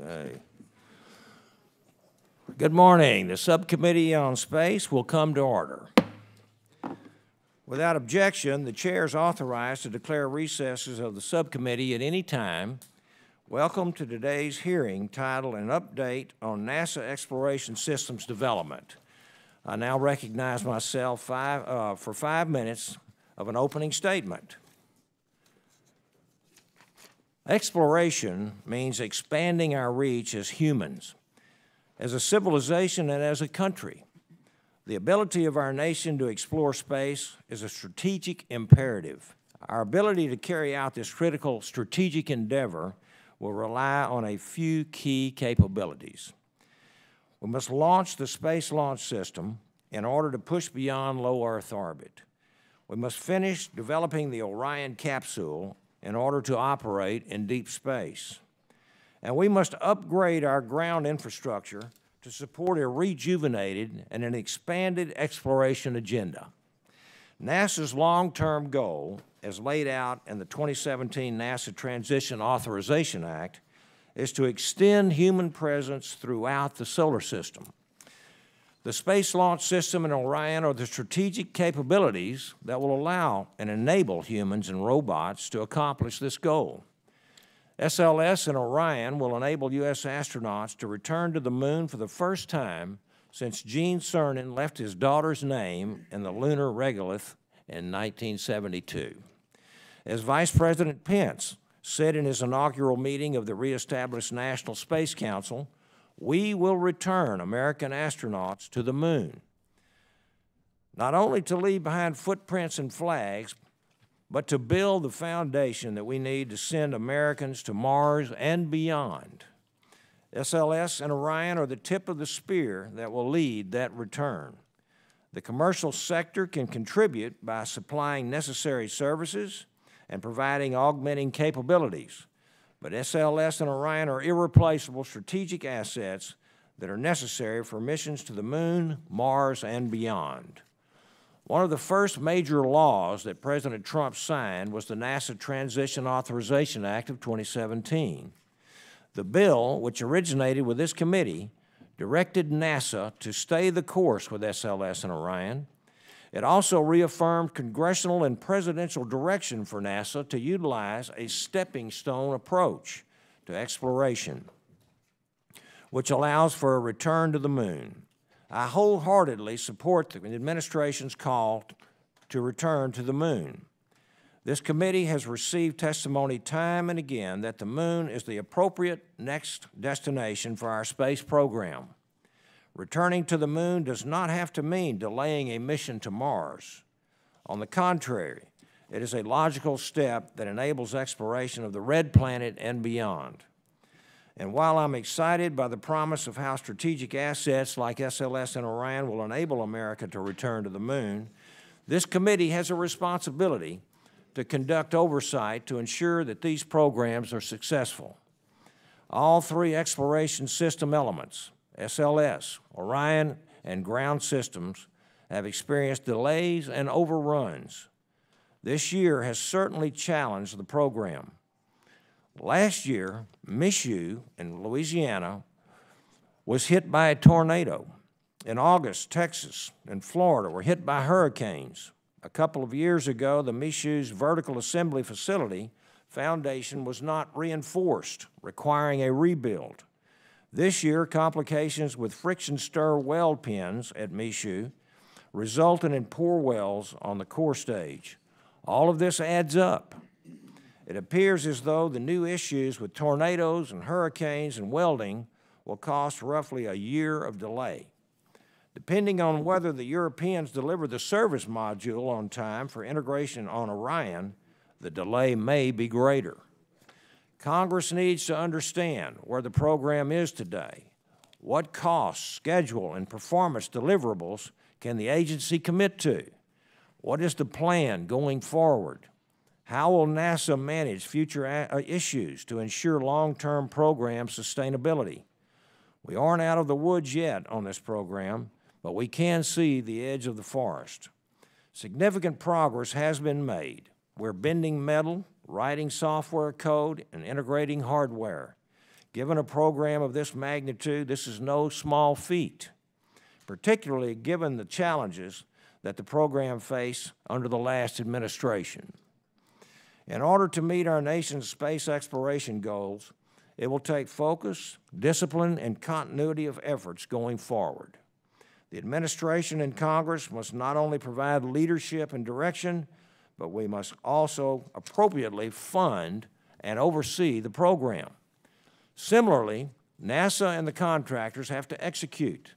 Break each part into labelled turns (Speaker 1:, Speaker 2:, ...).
Speaker 1: Okay. Good morning. The Subcommittee on Space will come to order. Without objection, the chair is authorized to declare recesses of the subcommittee at any time. Welcome to today's hearing titled An Update on NASA Exploration Systems Development. I now recognize myself five, uh, for five minutes of an opening statement. Exploration means expanding our reach as humans, as a civilization, and as a country. The ability of our nation to explore space is a strategic imperative. Our ability to carry out this critical strategic endeavor will rely on a few key capabilities. We must launch the Space Launch System in order to push beyond low Earth orbit. We must finish developing the Orion capsule in order to operate in deep space. And we must upgrade our ground infrastructure to support a rejuvenated and an expanded exploration agenda. NASA's long-term goal, as laid out in the 2017 NASA Transition Authorization Act, is to extend human presence throughout the solar system. The Space Launch System and Orion are the strategic capabilities that will allow and enable humans and robots to accomplish this goal. SLS and Orion will enable U.S. astronauts to return to the moon for the first time since Gene Cernan left his daughter's name in the lunar regolith in 1972. As Vice President Pence said in his inaugural meeting of the reestablished National Space Council, we will return American astronauts to the moon, not only to leave behind footprints and flags, but to build the foundation that we need to send Americans to Mars and beyond. SLS and Orion are the tip of the spear that will lead that return. The commercial sector can contribute by supplying necessary services and providing augmenting capabilities. But SLS and Orion are irreplaceable strategic assets that are necessary for missions to the moon, Mars, and beyond. One of the first major laws that President Trump signed was the NASA Transition Authorization Act of 2017. The bill, which originated with this committee, directed NASA to stay the course with SLS and Orion it also reaffirmed congressional and presidential direction for NASA to utilize a stepping stone approach to exploration, which allows for a return to the moon. I wholeheartedly support the administration's call to return to the moon. This committee has received testimony time and again that the moon is the appropriate next destination for our space program. Returning to the moon does not have to mean delaying a mission to Mars. On the contrary, it is a logical step that enables exploration of the red planet and beyond. And while I'm excited by the promise of how strategic assets like SLS and Orion will enable America to return to the moon, this committee has a responsibility to conduct oversight to ensure that these programs are successful. All three exploration system elements, SLS, Orion, and ground systems have experienced delays and overruns. This year has certainly challenged the program. Last year, Michoud in Louisiana was hit by a tornado. In August, Texas and Florida were hit by hurricanes. A couple of years ago, the Michoud's vertical assembly facility foundation was not reinforced, requiring a rebuild. This year, complications with friction stir weld pins at Michoud resulted in poor welds on the core stage. All of this adds up. It appears as though the new issues with tornadoes and hurricanes and welding will cost roughly a year of delay. Depending on whether the Europeans deliver the service module on time for integration on Orion, the delay may be greater. Congress needs to understand where the program is today. What costs, schedule, and performance deliverables can the agency commit to? What is the plan going forward? How will NASA manage future uh, issues to ensure long-term program sustainability? We aren't out of the woods yet on this program, but we can see the edge of the forest. Significant progress has been made. We're bending metal, writing software code, and integrating hardware. Given a program of this magnitude, this is no small feat, particularly given the challenges that the program faced under the last administration. In order to meet our nation's space exploration goals, it will take focus, discipline, and continuity of efforts going forward. The administration and Congress must not only provide leadership and direction, but we must also appropriately fund and oversee the program. Similarly, NASA and the contractors have to execute.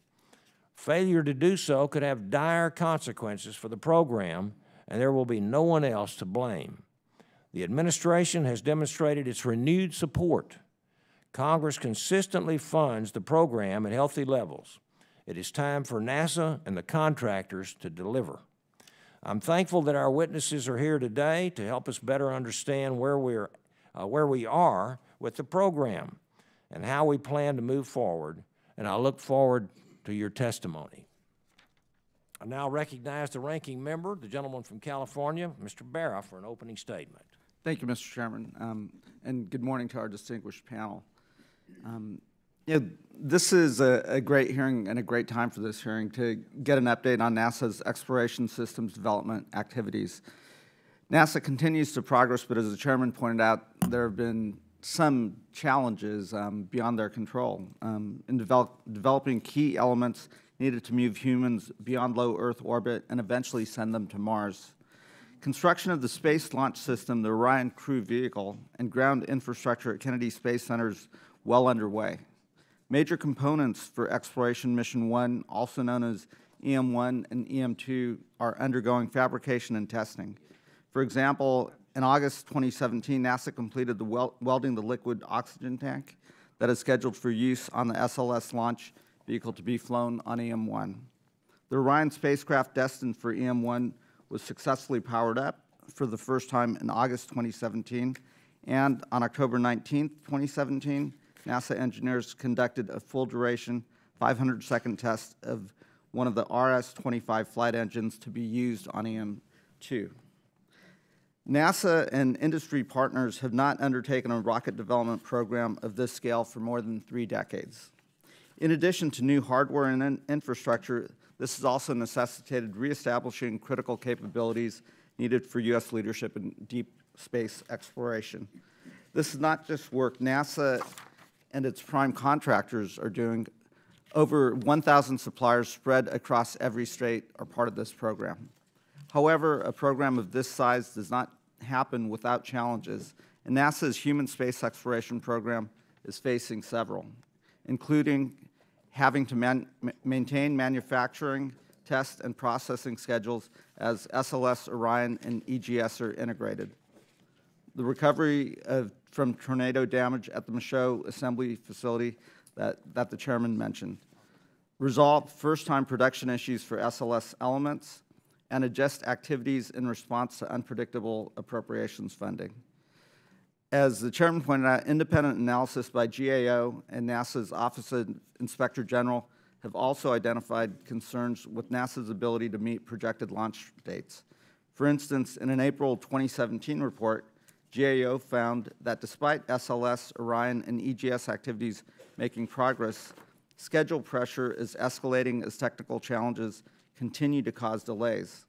Speaker 1: Failure to do so could have dire consequences for the program, and there will be no one else to blame. The administration has demonstrated its renewed support. Congress consistently funds the program at healthy levels. It is time for NASA and the contractors to deliver. I'm thankful that our witnesses are here today to help us better understand where, we're, uh, where we are with the program and how we plan to move forward, and I look forward to your testimony. I now recognize the ranking member, the gentleman from California, Mr. Bera, for an opening statement.
Speaker 2: Thank you, Mr. Chairman, um, and good morning to our distinguished panel. Um, yeah, this is a, a, great hearing and a great time for this hearing to get an update on NASA's exploration systems development activities. NASA continues to progress, but as the chairman pointed out, there have been some challenges um, beyond their control um, in develop, developing key elements needed to move humans beyond low Earth orbit and eventually send them to Mars. Construction of the Space Launch System, the Orion crew vehicle, and ground infrastructure at Kennedy Space Center is well underway. Major components for Exploration Mission 1, also known as EM1 and EM2, are undergoing fabrication and testing. For example, in August 2017, NASA completed the wel welding the liquid oxygen tank that is scheduled for use on the SLS launch vehicle to be flown on EM1. The Orion spacecraft destined for EM1 was successfully powered up for the first time in August 2017, and on October 19, 2017, NASA engineers conducted a full duration 500 second test of one of the RS-25 flight engines to be used on EM2. NASA and industry partners have not undertaken a rocket development program of this scale for more than three decades. In addition to new hardware and in infrastructure, this has also necessitated reestablishing critical capabilities needed for U.S. leadership in deep space exploration. This is not just work NASA and its prime contractors are doing. Over 1,000 suppliers spread across every state are part of this program. However, a program of this size does not happen without challenges, and NASA's human space exploration program is facing several, including having to man maintain manufacturing, test, and processing schedules as SLS, Orion, and EGS are integrated. The recovery of, from tornado damage at the Michoud assembly facility that, that the chairman mentioned. Resolve first-time production issues for SLS elements, and adjust activities in response to unpredictable appropriations funding. As the chairman pointed out, independent analysis by GAO and NASA's Office of Inspector General have also identified concerns with NASA's ability to meet projected launch dates. For instance, in an April 2017 report, GAO found that despite SLS, Orion, and EGS activities making progress, schedule pressure is escalating as technical challenges continue to cause delays.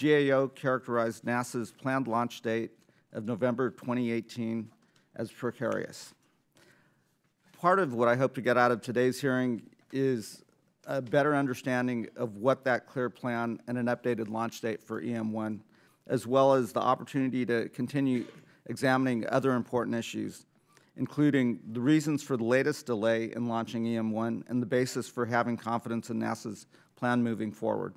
Speaker 2: GAO characterized NASA's planned launch date of November 2018 as precarious. Part of what I hope to get out of today's hearing is a better understanding of what that clear plan and an updated launch date for EM1, as well as the opportunity to continue examining other important issues, including the reasons for the latest delay in launching EM1 and the basis for having confidence in NASA's plan moving forward.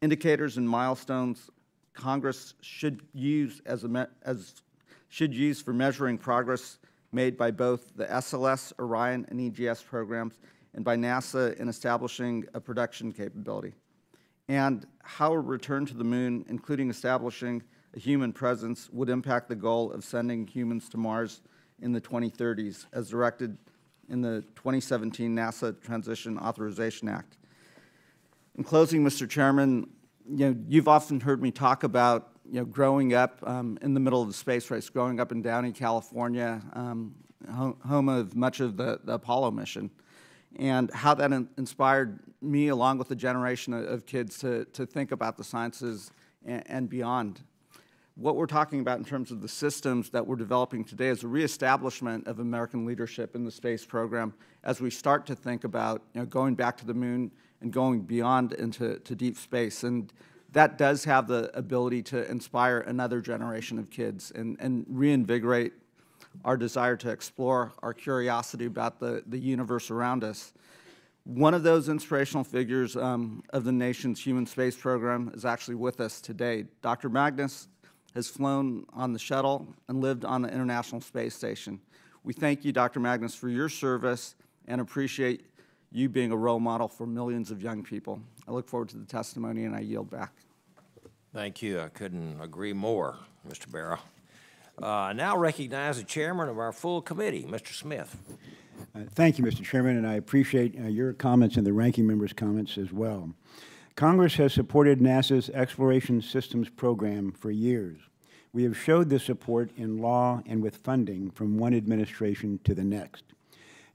Speaker 2: Indicators and milestones Congress should use as, a, as should use for measuring progress made by both the SLS, Orion, and EGS programs and by NASA in establishing a production capability. And how a return to the moon, including establishing a human presence, would impact the goal of sending humans to Mars in the 2030s, as directed in the 2017 NASA Transition Authorization Act. In closing, Mr. Chairman, you know, you've often heard me talk about you know, growing up um, in the middle of the space race, growing up in Downey, California, um, home of much of the, the Apollo mission, and how that in inspired me, along with a generation of, of, kids, to, to think about the sciences and, and beyond. What we're talking about in terms of the systems that we're developing today is a reestablishment of American leadership in the space program as we start to think about you know, going back to the moon and going beyond into to deep space. And that does have the ability to inspire another generation of kids and, and reinvigorate our desire to explore, our curiosity about the, the universe around us. One of those inspirational figures um, of the nation's human space program is actually with us today. Dr. Magnus has flown on the shuttle and lived on the International Space Station. We thank you, Dr. Magnus, for your service and appreciate you being a role model for millions of young people. I look forward to the testimony and I yield back.
Speaker 1: Thank you. I couldn't agree more, Mr. Bera. Uh, I now recognize the chairman of our full committee, Mr. Smith.
Speaker 3: Uh, thank you, Mr. Chairman, and I appreciate uh, your comments and the ranking member's comments as well. Congress has supported NASA's Exploration Systems program for years. We have showed this support in law and with funding from one administration to the next.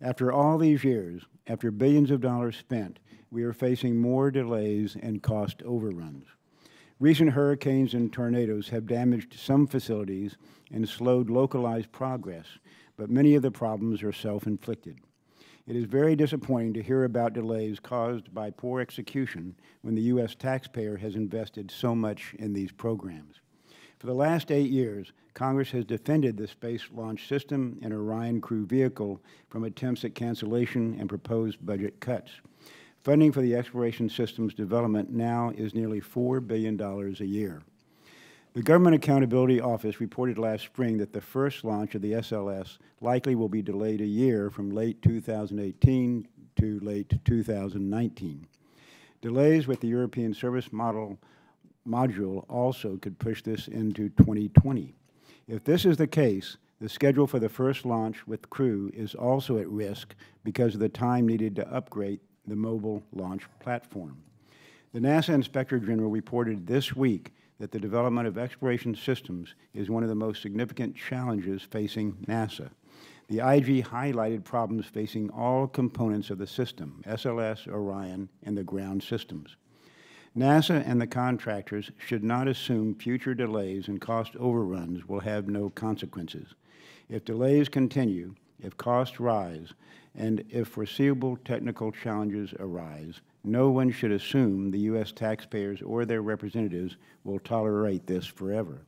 Speaker 3: After all these years, after billions of dollars spent, we are facing more delays and cost overruns. Recent hurricanes and tornadoes have damaged some facilities and slowed localized progress, but many of the problems are self-inflicted. It is very disappointing to hear about delays caused by poor execution when the U.S. taxpayer has invested so much in these programs. For the last eight years, Congress has defended the Space Launch System and Orion crew vehicle from attempts at cancellation and proposed budget cuts. Funding for the exploration system's development now is nearly $4 billion a year. The Government Accountability Office reported last spring that the first launch of the SLS likely will be delayed a year from late 2018 to late 2019. Delays with the European Service Model module also could push this into 2020. If this is the case, the schedule for the first launch with crew is also at risk because of the time needed to upgrade the mobile launch platform. The NASA Inspector General reported this week that the development of exploration systems is one of the most significant challenges facing NASA. The IG highlighted problems facing all components of the system, SLS, Orion, and the ground systems. NASA and the contractors should not assume future delays and cost overruns will have no consequences. If delays continue, if costs rise, and if foreseeable technical challenges arise, no one should assume the U.S. taxpayers or their representatives will tolerate this forever.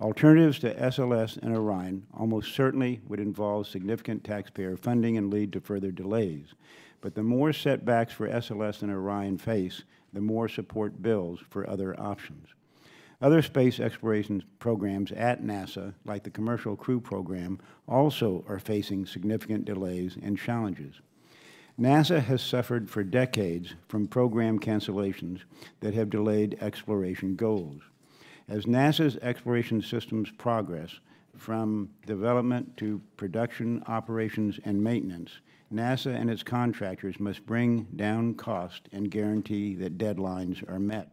Speaker 3: Alternatives to SLS and Orion almost certainly would involve significant taxpayer funding and lead to further delays. But the more setbacks for SLS and Orion face, the more support bills for other options. Other space exploration programs at NASA, like the Commercial Crew Program, also are facing significant delays and challenges. NASA has suffered for decades from program cancellations that have delayed exploration goals. As NASA's exploration systems progress from development to production, operations, and maintenance, NASA and its contractors must bring down cost and guarantee that deadlines are met.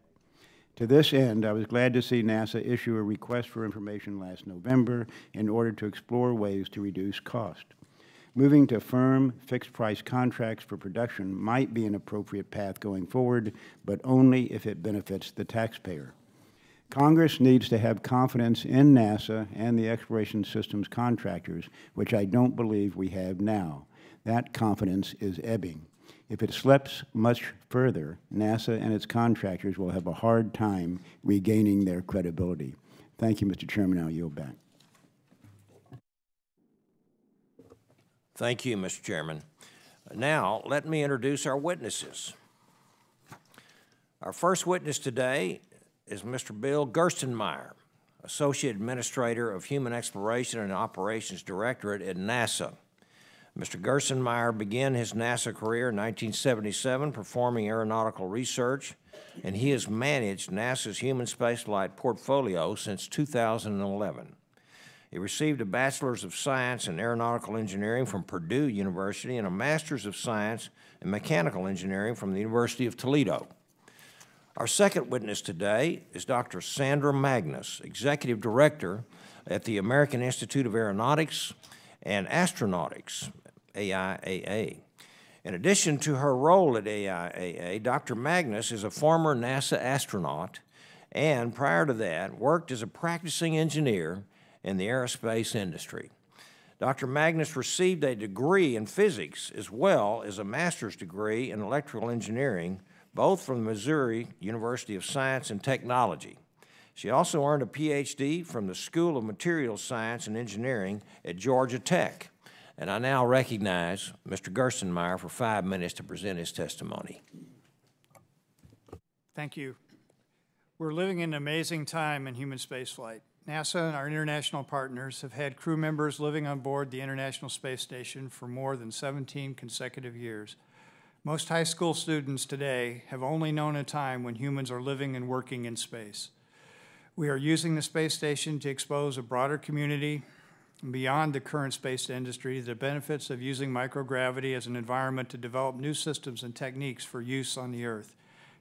Speaker 3: To this end, I was glad to see NASA issue a request for information last November in order to explore ways to reduce cost. Moving to firm, fixed-price contracts for production might be an appropriate path going forward, but only if it benefits the taxpayer. Congress needs to have confidence in NASA and the exploration systems contractors, which I don't believe we have now that confidence is ebbing. If it slips much further, NASA and its contractors will have a hard time regaining their credibility. Thank you, Mr. Chairman. I'll yield back.
Speaker 1: Thank you, Mr. Chairman. Now, let me introduce our witnesses. Our first witness today is Mr. Bill Gerstenmaier, Associate Administrator of Human Exploration and Operations Directorate at NASA. Mr. Gerstenmaier began his NASA career in 1977 performing aeronautical research, and he has managed NASA's human spaceflight portfolio since 2011. He received a Bachelor's of Science in Aeronautical Engineering from Purdue University and a Master's of Science in Mechanical Engineering from the University of Toledo. Our second witness today is Dr. Sandra Magnus, Executive Director at the American Institute of Aeronautics and Astronautics, AIAA. In addition to her role at AIAA, Dr. Magnus is a former NASA astronaut and prior to that worked as a practicing engineer in the aerospace industry. Dr. Magnus received a degree in physics as well as a master's degree in electrical engineering, both from the Missouri University of Science and Technology. She also earned a PhD from the School of Materials Science and Engineering at Georgia Tech. And I now recognize Mr. Gerstenmaier for five minutes to present his testimony.
Speaker 4: Thank you. We're living in an amazing time in human spaceflight. NASA and our international partners have had crew members living on board the International Space Station for more than 17 consecutive years. Most high school students today have only known a time when humans are living and working in space. We are using the space station to expose a broader community beyond the current space industry the benefits of using microgravity as an environment to develop new systems and techniques for use on the Earth.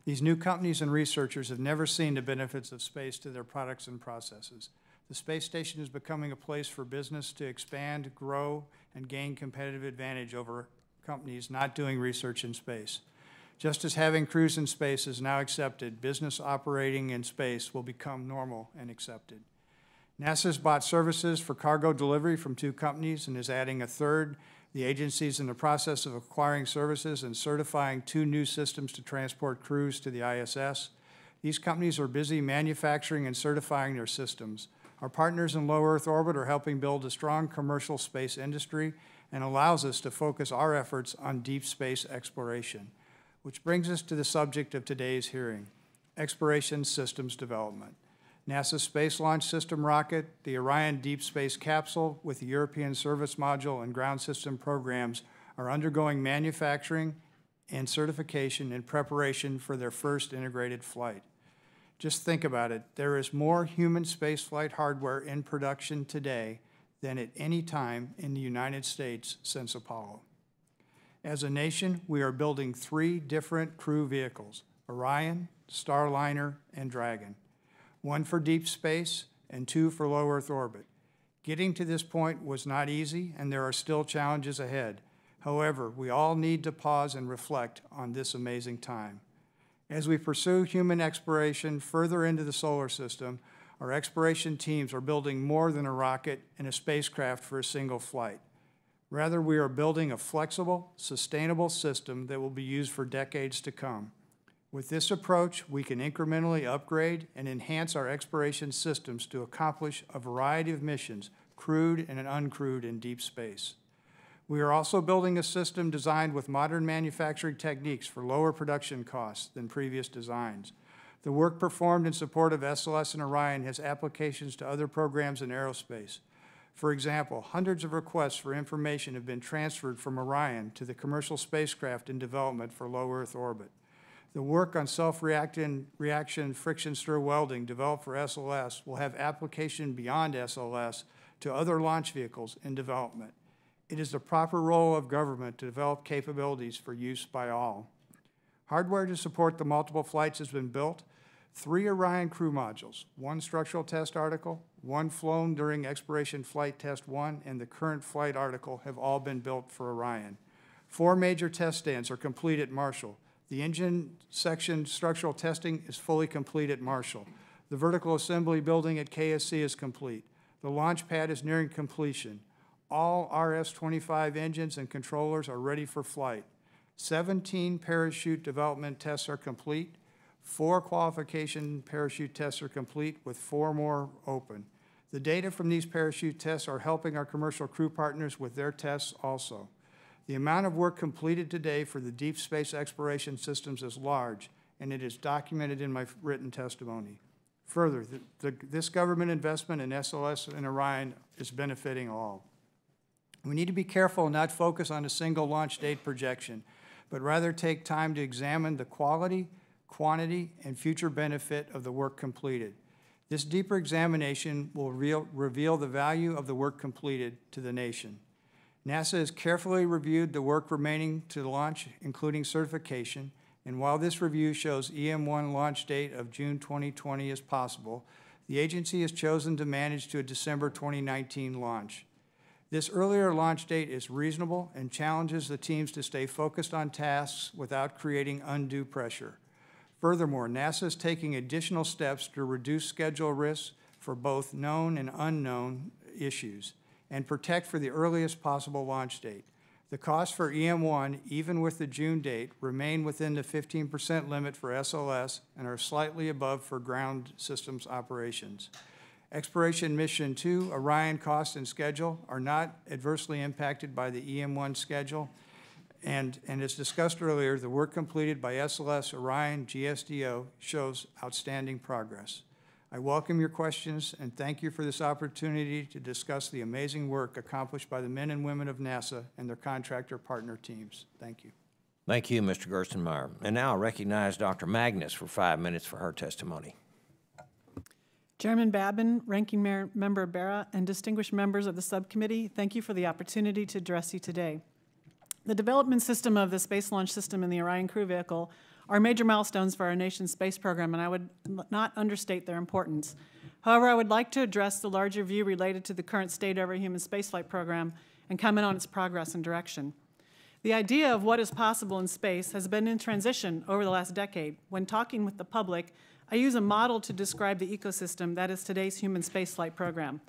Speaker 4: These new companies and researchers have never seen the benefits of space to their products and processes. The space station is becoming a place for business to expand, grow, and gain competitive advantage over companies not doing research in space. Just as having crews in space is now accepted, business operating in space will become normal and accepted. NASA's bought services for cargo delivery from two companies and is adding a third. The agency is in the process of acquiring services and certifying two new systems to transport crews to the ISS. These companies are busy manufacturing and certifying their systems. Our partners in low Earth orbit are helping build a strong commercial space industry and allows us to focus our efforts on deep space exploration. Which brings us to the subject of today's hearing, exploration systems development. NASA's Space Launch System rocket, the Orion Deep Space Capsule with the European Service Module and Ground System programs are undergoing manufacturing and certification in preparation for their first integrated flight. Just think about it. There is more human spaceflight hardware in production today than at any time in the United States since Apollo. As a nation, we are building three different crew vehicles, Orion, Starliner, and Dragon one for deep space and two for low Earth orbit. Getting to this point was not easy, and there are still challenges ahead. However, we all need to pause and reflect on this amazing time. As we pursue human exploration further into the solar system, our exploration teams are building more than a rocket and a spacecraft for a single flight. Rather, we are building a flexible, sustainable system that will be used for decades to come. With this approach, we can incrementally upgrade and enhance our exploration systems to accomplish a variety of missions, crewed and uncrewed in deep space. We are also building a system designed with modern manufacturing techniques for lower production costs than previous designs. The work performed in support of SLS and Orion has applications to other programs in aerospace. For example, hundreds of requests for information have been transferred from Orion to the commercial spacecraft in development for low Earth orbit. The work on self-reaction reaction friction stir welding developed for SLS will have application beyond SLS to other launch vehicles in development. It is the proper role of government to develop capabilities for use by all. Hardware to support the multiple flights has been built. Three Orion crew modules, one structural test article, one flown during exploration flight test one, and the current flight article have all been built for Orion. Four major test stands are complete at Marshall, the engine section structural testing is fully complete at Marshall. The vertical assembly building at KSC is complete. The launch pad is nearing completion. All RS-25 engines and controllers are ready for flight. 17 parachute development tests are complete. Four qualification parachute tests are complete with four more open. The data from these parachute tests are helping our commercial crew partners with their tests also. The amount of work completed today for the deep space exploration systems is large, and it is documented in my written testimony. Further, the, the, this government investment in SLS and Orion is benefiting all. We need to be careful and not focus on a single launch date projection, but rather take time to examine the quality, quantity, and future benefit of the work completed. This deeper examination will reveal the value of the work completed to the nation. NASA has carefully reviewed the work remaining to launch, including certification, And while this review shows EM1 launch date of June 2020 is possible, the agency has chosen to manage to a December 2019 launch. This earlier launch date is reasonable and challenges the teams to stay focused on tasks without creating undue pressure. Furthermore, NASA is taking additional steps to reduce schedule risks for both known and unknown issues and protect for the earliest possible launch date. The costs for EM1, even with the June date, remain within the 15% limit for SLS and are slightly above for ground systems operations. Exploration Mission 2, Orion cost and schedule are not adversely impacted by the EM1 schedule. And, and as discussed earlier, the work completed by SLS, Orion, GSDO shows outstanding progress. I welcome your questions and thank you for this opportunity to discuss the amazing work accomplished by the men and women of NASA and their contractor partner teams. Thank you.
Speaker 1: Thank you, Mr. Gerstenmaier. And now I recognize Dr. Magnus for five minutes for her testimony.
Speaker 5: Chairman Babin, Ranking Mer- Member Bera, and distinguished members of the subcommittee, thank you for the opportunity to address you today. The development system of the Space Launch System and the Orion Crew Vehicle are major milestones for our nation's space program, and I would not understate their importance. However, I would like to address the larger view related to the current state of our human spaceflight program and comment on its progress and direction. The idea of what is possible in space has been in transition over the last decade. When talking with the public, I use a model to describe the ecosystem that is today's human spaceflight program.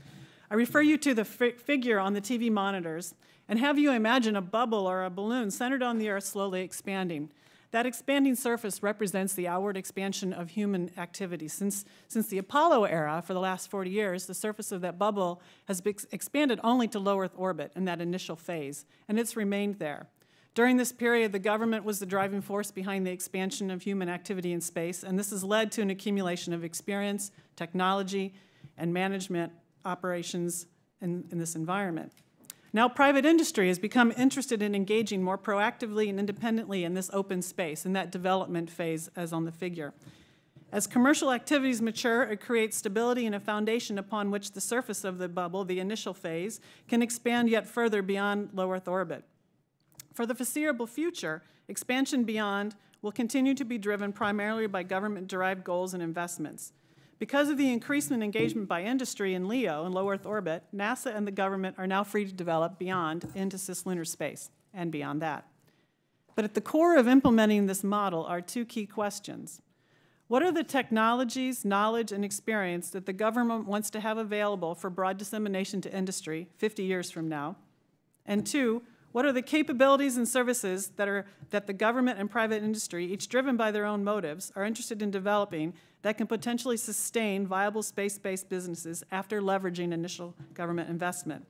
Speaker 5: I refer you to the fi figure on the TV monitors and have you imagine a bubble or a balloon centered on the Earth slowly expanding. That expanding surface represents the outward expansion of human activity. Since, since the Apollo era, for the last 40 years, the surface of that bubble has expanded only to low Earth orbit in that initial phase, and it's remained there. During this period, the government was the driving force behind the expansion of human activity in space, and this has led to an accumulation of experience, technology, and management operations in, in this environment. Now, private industry has become interested in engaging more proactively and independently in this open space, in that development phase, as on the figure. As commercial activities mature, it creates stability and a foundation upon which the surface of the bubble, the initial phase, can expand yet further beyond low Earth orbit. For the foreseeable future, expansion beyond will continue to be driven primarily by government derived goals and investments. Because of the increase in engagement by industry in LEO and low Earth orbit, NASA and the government are now free to develop beyond into cislunar space and beyond that. But at the core of implementing this model are two key questions. What are the technologies, knowledge, and experience that the government wants to have available for broad dissemination to industry 50 years from now? And two, what are the capabilities and services that, are, that the government and private industry, each driven by their own motives, are interested in developing that can potentially sustain viable space-based businesses after leveraging initial government investment.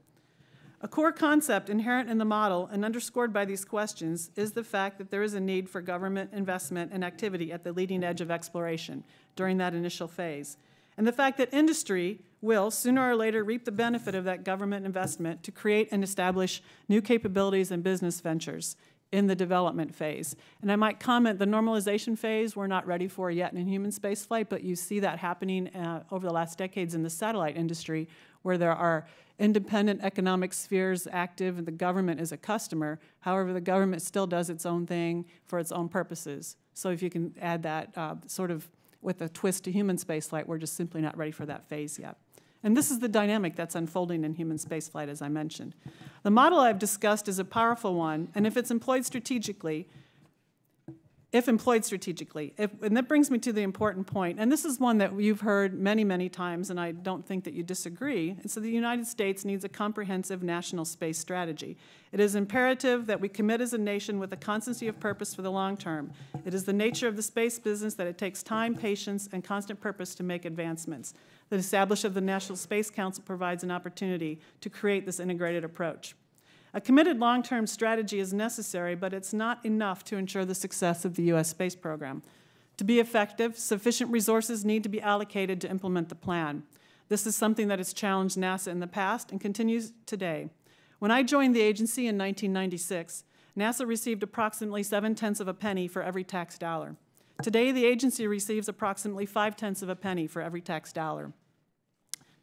Speaker 5: A core concept inherent in the model and underscored by these questions is the fact that there is a need for government investment and activity at the leading edge of exploration during that initial phase, and the fact that industry will, sooner or later, reap the benefit of that government investment to create and establish new capabilities and business ventures in the development phase. And I might comment the normalization phase we're not ready for yet in human spaceflight, but you see that happening uh, over the last decades in the satellite industry where there are independent economic spheres active and the government is a customer. However, the government still does its own thing for its own purposes. So if you can add that uh, sort of with a twist to human spaceflight, we're just simply not ready for that phase yet. And this is the dynamic that's unfolding in human spaceflight, as I mentioned. The model I've discussed is a powerful one, and if it's employed strategically, if employed strategically. If, and that brings me to the important point, and this is one that you've heard many, many times, and I don't think that you disagree. And so the United States needs a comprehensive national space strategy. It is imperative that we commit as a nation with a constancy of purpose for the long term. It is the nature of the space business that it takes time, patience, and constant purpose to make advancements. The establishment of the National Space Council provides an opportunity to create this integrated approach. A committed long-term strategy is necessary, but it's not enough to ensure the success of the U.S. space program. To be effective, sufficient resources need to be allocated to implement the plan. This is something that has challenged NASA in the past and continues today. When I joined the agency in 1996, NASA received approximately seven-tenths of a penny for every tax dollar. Today, the agency receives approximately five-tenths of a penny for every tax dollar.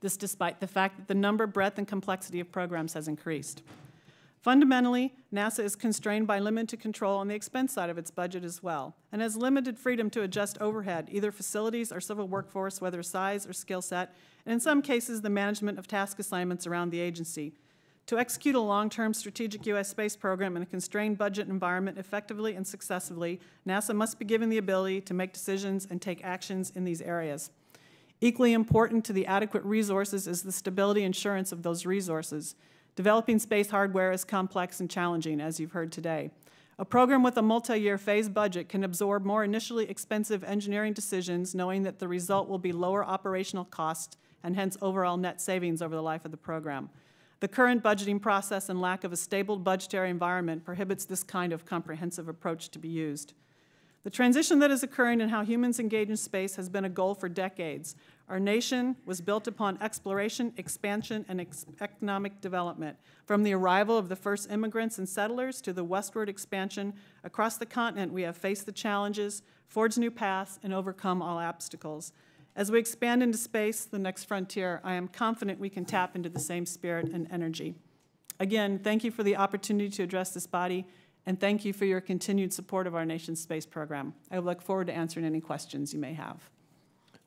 Speaker 5: This despite the fact that the number, breadth, and complexity of programs has increased. Fundamentally, NASA is constrained by limited control on the expense side of its budget as well, and has limited freedom to adjust overhead, either facilities or civil workforce, whether size or skill set, and in some cases, the management of task assignments around the agency. To execute a long-term strategic U.S. space program in a constrained budget environment effectively and successfully, NASA must be given the ability to make decisions and take actions in these areas. Equally important to the adequate resources is the stability insurance of those resources. Developing space hardware is complex and challenging, as you've heard today. A program with a multi-year phase budget can absorb more initially expensive engineering decisions, knowing that the result will be lower operational costs and hence overall net savings over the life of the program. The current budgeting process and lack of a stable budgetary environment prohibits this kind of comprehensive approach to be used. The transition that is occurring in how humans engage in space has been a goal for decades. Our nation was built upon exploration, expansion, and ex economic development. From the arrival of the first immigrants and settlers to the westward expansion, across the continent we have faced the challenges, forged new paths, and overcome all obstacles. As we expand into space, the next frontier, I am confident we can tap into the same spirit and energy. Again, thank you for the opportunity to address this body and thank you for your continued support of our nation's space program. I look forward to answering any questions you may have.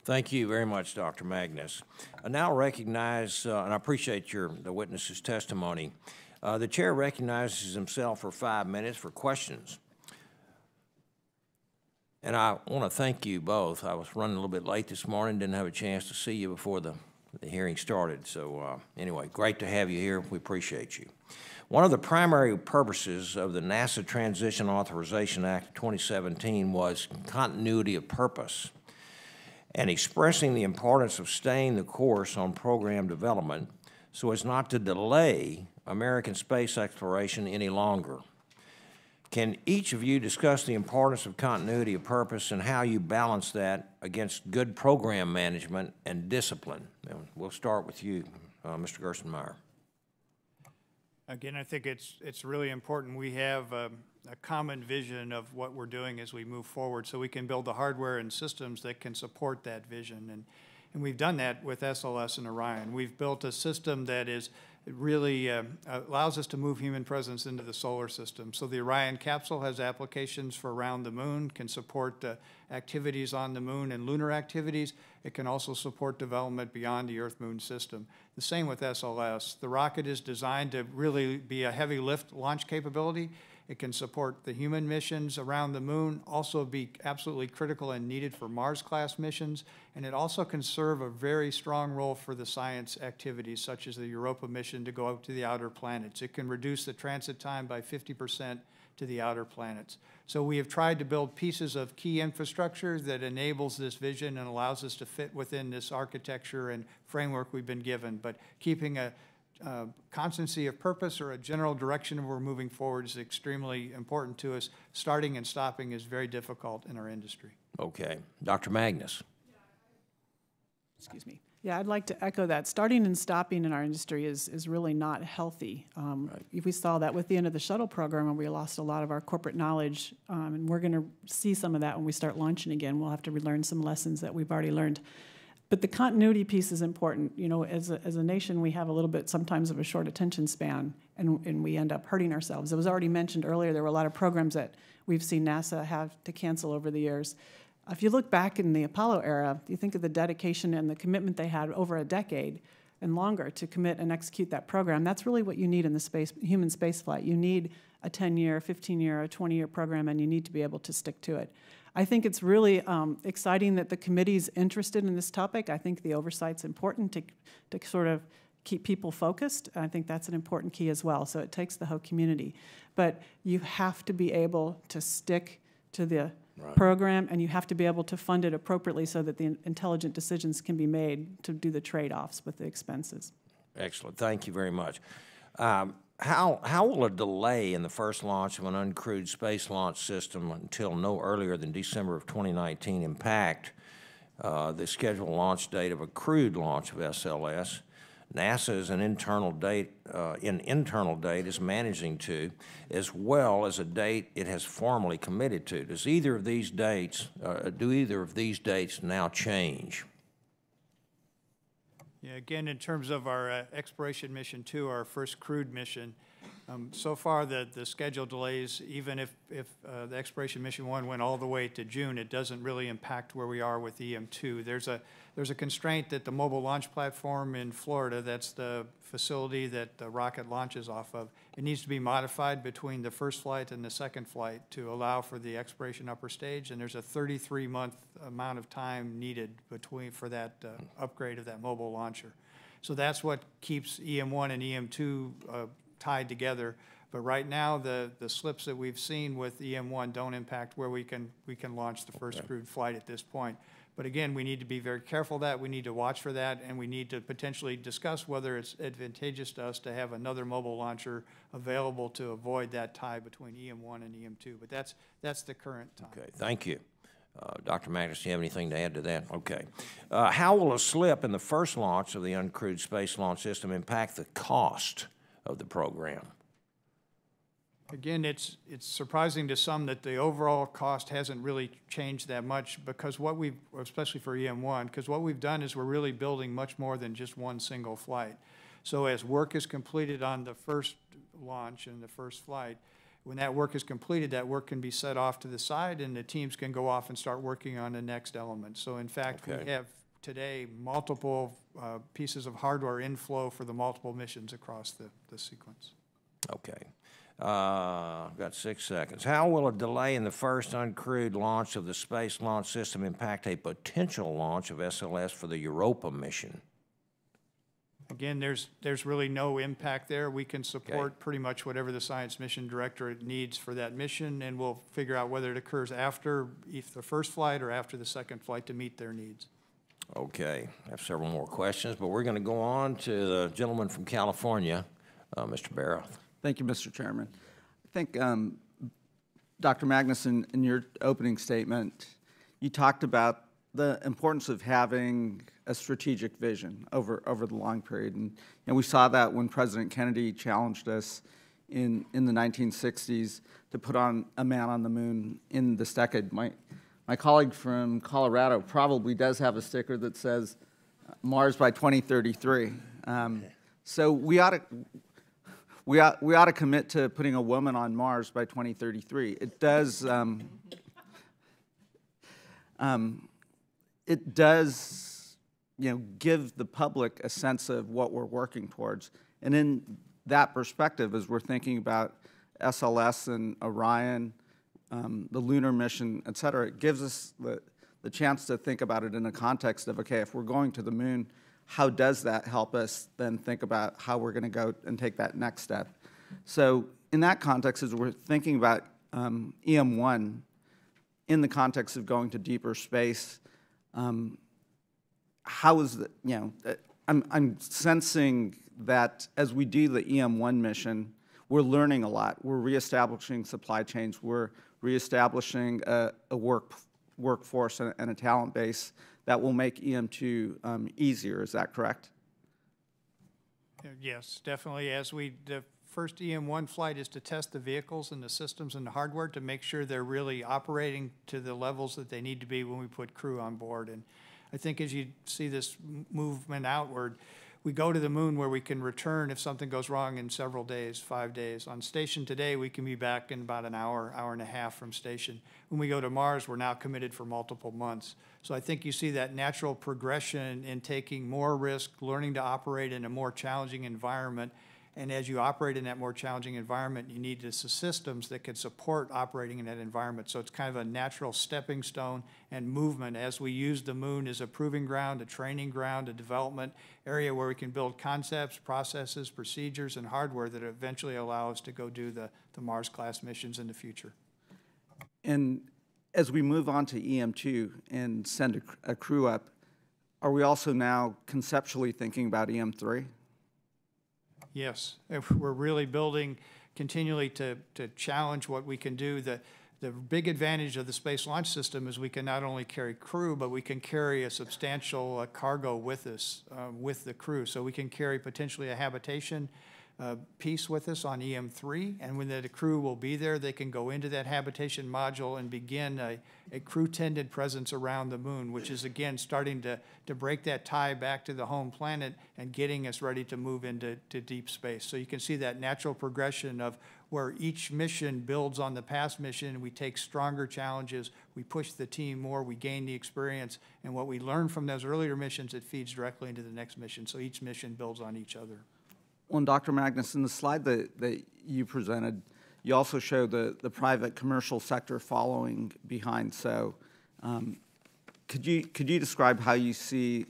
Speaker 1: Thank you very much, Dr. Magnus. I now recognize, uh, and I appreciate your the witness's testimony. Uh, the chair recognizes himself for five minutes for questions. And I want to thank you both. I was running a little bit late this morning, didn't have a chance to see you before the, the hearing started. So uh, anyway, great to have you here. We appreciate you. One of the primary purposes of the NASA Transition Authorization Act of 2017 was continuity of purpose and expressing the importance of staying the course on program development so as not to delay American space exploration any longer. Can each of you discuss the importance of continuity of purpose and how you balance that against good program management and discipline? And we'll start with you, uh, Mr. Gerstenmaier.
Speaker 4: Again, I think it's, it's really important we have um, a common vision of what we're doing as we move forward so we can build the hardware and systems that can support that vision. And, and we've done that with SLS and Orion. We've built a system that is really uh, allows us to move human presence into the solar system. So the Orion capsule has applications for around the moon, can support uh, activities on the moon and lunar activities. It can also support development beyond the Earth-Moon system. The same with SLS. The rocket is designed to really be a heavy lift launch capability. It can support the human missions around the moon, also be absolutely critical and needed for Mars-class missions, and it also can serve a very strong role for the science activities, such as the Europa mission to go out to the outer planets. It can reduce the transit time by 50% to the outer planets. So we have tried to build pieces of key infrastructure that enables this vision and allows us to fit within this architecture and framework we've been given, but keeping a uh, constancy of purpose or a general direction we're moving forward is extremely important to us. Starting and stopping is very difficult in our industry.
Speaker 1: Okay. Dr. Magnus.
Speaker 5: Excuse me. Yeah, I'd like to echo that. Starting and stopping in our industry is, is really not healthy. Um, right. We saw that with the end of the shuttle program, and we lost a lot of our corporate knowledge, um, and we're going to see some of that when we start launching again. We'll have to relearn some lessons that we've already learned. But the continuity piece is important. You know, as a, as a nation, we have a little bit sometimes of a short attention span, and, and we end up hurting ourselves. It was already mentioned earlier, there were a lot of programs that we've seen NASA have to cancel over the years. If you look back in the Apollo era, you think of the dedication and the commitment they had over a decade and longer to commit and execute that program. That's really what you need in the space, human spaceflight. You need a 10-year, 15-year, a 20-year program, and you need to be able to stick to it. I think it's really um, exciting that the committee's interested in this topic. I think the oversight's important to, to sort of keep people focused. I think that's an important key as well. So it takes the whole community. But you have to be able to stick to the right. program and you have to be able to fund it appropriately so that the intelligent decisions can be made to do the trade-offs with the expenses.
Speaker 1: Excellent. Thank you very much. Um, how, how will a delay in the first launch of an uncrewed space launch system until no earlier than December of 2019 impact uh, the scheduled launch date of a crewed launch of SLS? NASA is an internal date, uh, an internal date is managing to, as well as a date it has formally committed to. Does either of these dates, uh, do either of these dates now change?
Speaker 4: Yeah, again, in terms of our uh, exploration mission two, our first crewed mission, Um, So far, the, the schedule delays, even if, if uh, the exploration mission one went all the way to June, it doesn't really impact where we are with EM2. There's a, there's a constraint that the mobile launch platform in Florida, that's the facility that the rocket launches off of, it needs to be modified between the first flight and the second flight to allow for the exploration upper stage, and there's a 33-month amount of time needed between, for that uh, upgrade of that mobile launcher. So that's what keeps EM1 and EM2 uh, tied together. But right now, the, the slips that we've seen with EM1 don't impact where we can, we can launch the first crewed flight at this point. But again, we need to be very careful of that, we need to watch for that, and we need to potentially discuss whether it's advantageous to us to have another mobile launcher available to avoid that tie between EM1 and EM2. But that's, that's the current time.
Speaker 1: Okay, thank you. Uh, Dr. Magnus, do you have anything to add to that? Okay. Uh, How will a slip in the first launch of the uncrewed space launch system impact the cost of the program?
Speaker 4: Again, it's, it's surprising to some that the overall cost hasn't really changed that much because what we've, especially for EM1, because what we've done is we're really building much more than just one single flight. So as work is completed on the first launch and the first flight, when that work is completed, that work can be set off to the side and the teams can go off and start working on the next element. So in fact, we have today multiple uh, pieces of hardware inflow for the multiple missions across the, the sequence.
Speaker 1: Okay. Uh, I've Got six seconds. How will a delay in the first uncrewed launch of the Space Launch System impact a potential launch of SLS for the Europa mission?
Speaker 4: Again, there's, there's really no impact there. We can support pretty much whatever the Science Mission Directorate needs for that mission, and we'll figure out whether it occurs after if the first flight or after the second flight to meet their needs.
Speaker 1: Okay, I have several more questions, but we're going to go on to the gentleman from California, uh, Mr. Bera.
Speaker 2: Thank you, Mr. Chairman. I think, um, Dr. Magnuson, in your opening statement, you talked about the importance of having a strategic vision over, over the long period. And, and we saw that when President Kennedy challenged us in, in the 1960s to put on a man on the moon in this decade. My, my colleague from Colorado probably does have a sticker that says Mars by 2033. Um, so we ought to, we ought, we ought to commit to putting a woman on Mars by 2033. It does, um, um, it does, you know, give the public a sense of what we're working towards. And in that perspective, as we're thinking about SLS and Orion, um, the lunar mission, et cetera, it gives us the, the chance to think about it in the context of, okay, if we're going to the moon, how does that help us then think about how we're going to go and take that next step? So in that context, as we're thinking about um, EM1 in the context of going to deeper space, um, how is the, you know, uh, I'm, I'm sensing that as we do the EM1 mission, we're learning a lot. We're reestablishing supply chains. We're reestablishing a, a work, workforce and, and a talent base that will make EM2 um, easier. Is that correct?
Speaker 4: Uh, Yes, definitely. As we, the first EM1 flight is to test the vehicles and the systems and the hardware to make sure they're really operating to the levels that they need to be when we put crew on board. And I think as you see this movement outward, we go to the moon where we can return if something goes wrong in several days, five days. On station today, we can be back in about an hour, hour and a half from station. When we go to Mars, we're now committed for multiple months. So I think you see that natural progression in taking more risk, learning to operate in a more challenging environment. And as you operate in that more challenging environment, you need the systems that can support operating in that environment. So it's kind of a natural stepping stone and movement as we use the moon as a proving ground, a training ground, a development area where we can build concepts, processes, procedures, and hardware that eventually allow us to go do the, the Mars-class missions in the future.
Speaker 2: And as we move on to EM2 and send a, a crew up, are we also now conceptually thinking about E EM3?
Speaker 4: Yes, if we're really building continually to, to challenge what we can do. The, the big advantage of the Space Launch System is we can not only carry crew, but we can carry a substantial uh, cargo with us, uh, with the crew. So we can carry potentially a habitation uh, piece with us on EM3, and when the crew will be there, they can go into that habitation module and begin a, a crew-tended presence around the moon, which is again starting to, to break that tie back to the home planet and getting us ready to move into to deep space. So you can see that natural progression of where each mission builds on the past mission, we take stronger challenges, we push the team more, we gain the experience, and what we learn from those earlier missions, it feeds directly into the next mission. So each mission builds on each other.
Speaker 2: Well, Dr. Magnus, in the slide that, that you presented, you also show the, the private commercial sector following behind. So um, could you, could you describe how you see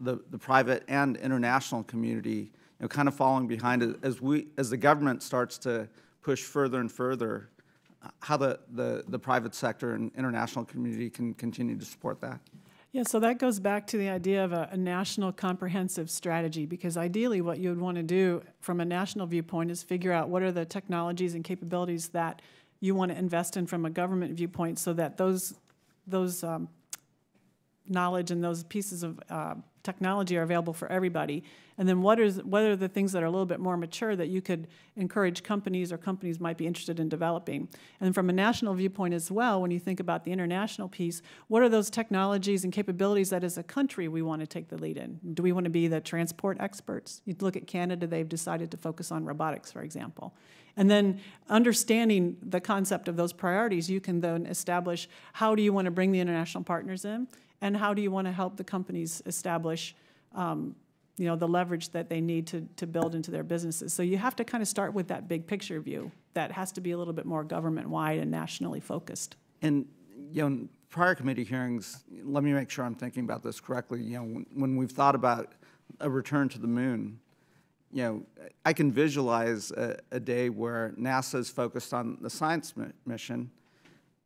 Speaker 2: the, the private and international community, you know, kind of following behind as we, as the government starts to push further and further, uh, how the, the, the private sector and international community can continue to support that?
Speaker 5: Yeah, so that goes back to the idea of a, a, national comprehensive strategy because ideally, what you would want to do from a national viewpoint is figure out what are the technologies and capabilities that you want to invest in from a government viewpoint so that those, those um, knowledge and those pieces of uh, technology are available for everybody. And then what, is, what are the things that are a little bit more mature that you could encourage companies or companies might be interested in developing? And from a national viewpoint as well, when you think about the international piece, what are those technologies and capabilities that as a country we want to take the lead in? Do we want to be the transport experts? You look at Canada, they've decided to focus on robotics, for example. And then understanding the concept of those priorities, you can then establish how do you want to bring the international partners in and how do you want to help the companies establish um, you know, the leverage that they need to, to build into their businesses. So you have to kind of start with that big picture view that has to be a little bit more government-wide and nationally focused.
Speaker 2: And, you know, prior committee hearings, let me make sure I'm thinking about this correctly. You know, when, we've thought about a return to the moon, you know, I can visualize a, a day where NASA is focused on the science mi mission,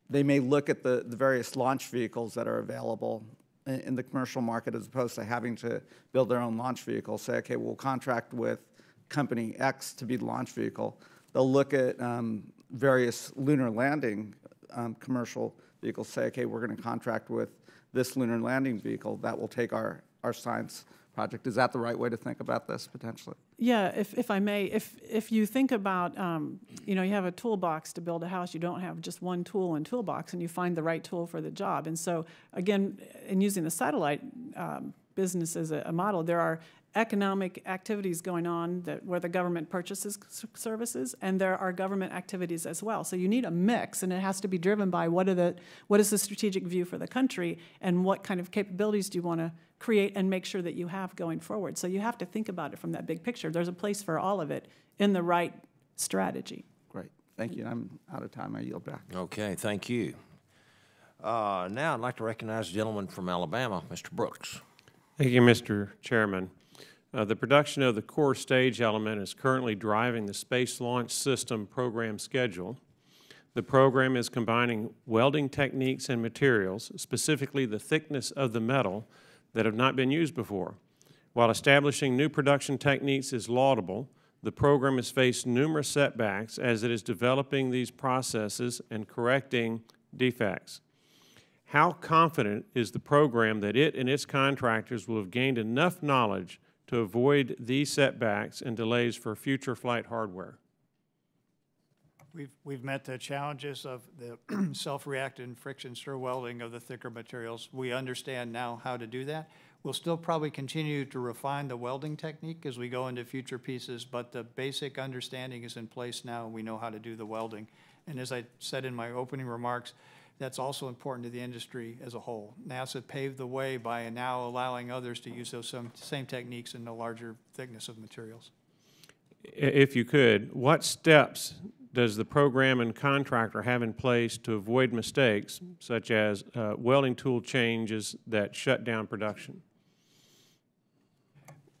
Speaker 2: they may look at the, the various launch vehicles that are available in, in the commercial market as opposed to having to build their own launch vehicle. Say, okay, we'll contract with company X to be the launch vehicle. They'll look at um, various lunar landing um, commercial vehicles, say, okay, we're going to contract with this lunar landing vehicle that will take our, our science project. Is that the right way to think about this potentially?
Speaker 5: Yeah, if, if I may, if, if you think about, um, you know, you have a toolbox to build a house, you don't have just one tool in toolbox and you find the right tool for the job. And so again, in using the satellite um, business as a, a model, there are economic activities going on that where the government purchases services and there are government activities as well. So you need a mix and it has to be driven by what are the what is the strategic view for the country and what kind of capabilities do you want to create and make sure that you have going forward. So you have to think about it from that big picture. There's a place for all of it in the right strategy.
Speaker 2: Great. Thank you. I'm out of time. I yield back.
Speaker 1: Okay thank you. Uh, now i'd like to recognize the gentleman from alabama mr brooks.
Speaker 6: Thank you, Mr. Chairman. Uh, the production of the core stage element is currently driving the Space Launch System program schedule. The program is combining welding techniques and materials, specifically the thickness of the metal, that have not been used before. While establishing new production techniques is laudable, the program has faced numerous setbacks as it is developing these processes and correcting defects. How confident is the program that it and its contractors will have gained enough knowledge to avoid these setbacks and delays for future flight hardware?
Speaker 4: We've, we've met the challenges of the self-reacting friction stir welding of the thicker materials. We understand now how to do that. We'll still probably continue to refine the welding technique as we go into future pieces, but the basic understanding is in place now. We know how to do the welding. And as I said in my opening remarks, that's also important to the industry as a whole. NASA paved the way by now allowing others to use those same, techniques in the larger thickness of materials.
Speaker 6: If you could, what steps does the program and contractor have in place to avoid mistakes such as uh, welding tool changes that shut down production?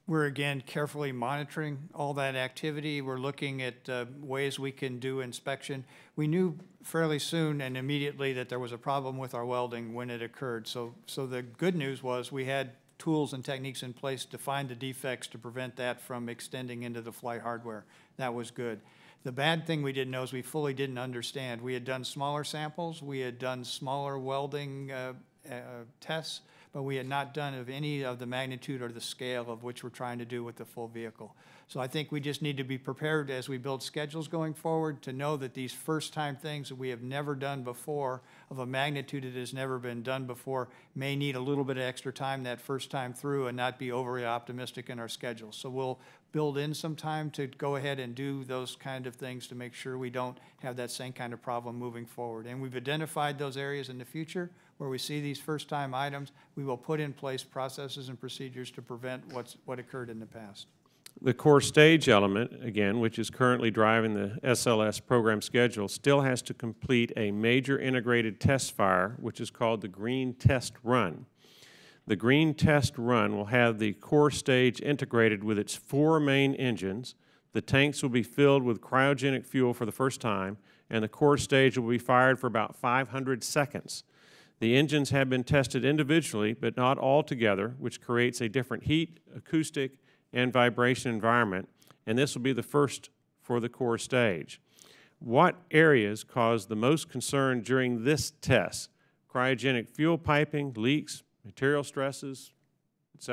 Speaker 4: We're again carefully monitoring all that activity. We're looking at uh, ways we can do inspection. We knew fairly soon and immediately that there was a problem with our welding when it occurred. So, so the good news was we had tools and techniques in place to find the defects to prevent that from extending into the flight hardware. That was good. The bad thing we didn't know is we fully didn't understand. We had done smaller samples, we had done smaller welding uh, uh, tests, but we had not done of any of the magnitude or the scale of which we're trying to do with the full vehicle. So I think we just need to be prepared as we build schedules going forward to know that these first-time things that we have never done before, of a magnitude that has never been done before, may need a little bit of extra time that first time through and not be overly optimistic in our schedules. So we'll build in some time to go ahead and do those kind of things to make sure we don't have that same kind of problem moving forward. And we've identified those areas in the future where we see these first-time items. We will put in place processes and procedures to prevent what's, what occurred in the past.
Speaker 6: The core stage element, again, which is currently driving the SLS program schedule, still has to complete a major integrated test fire, which is called the Green Test Run. The Green Test Run will have the core stage integrated with its four main engines. The tanks will be filled with cryogenic fuel for the first time, and the core stage will be fired for about 500 seconds. The engines have been tested individually, but not all together, which creates a different heat, acoustic, and vibration environment, and this will be the first for the core stage. What areas caused the most concern during this test? Cryogenic fuel piping, leaks, material stresses, et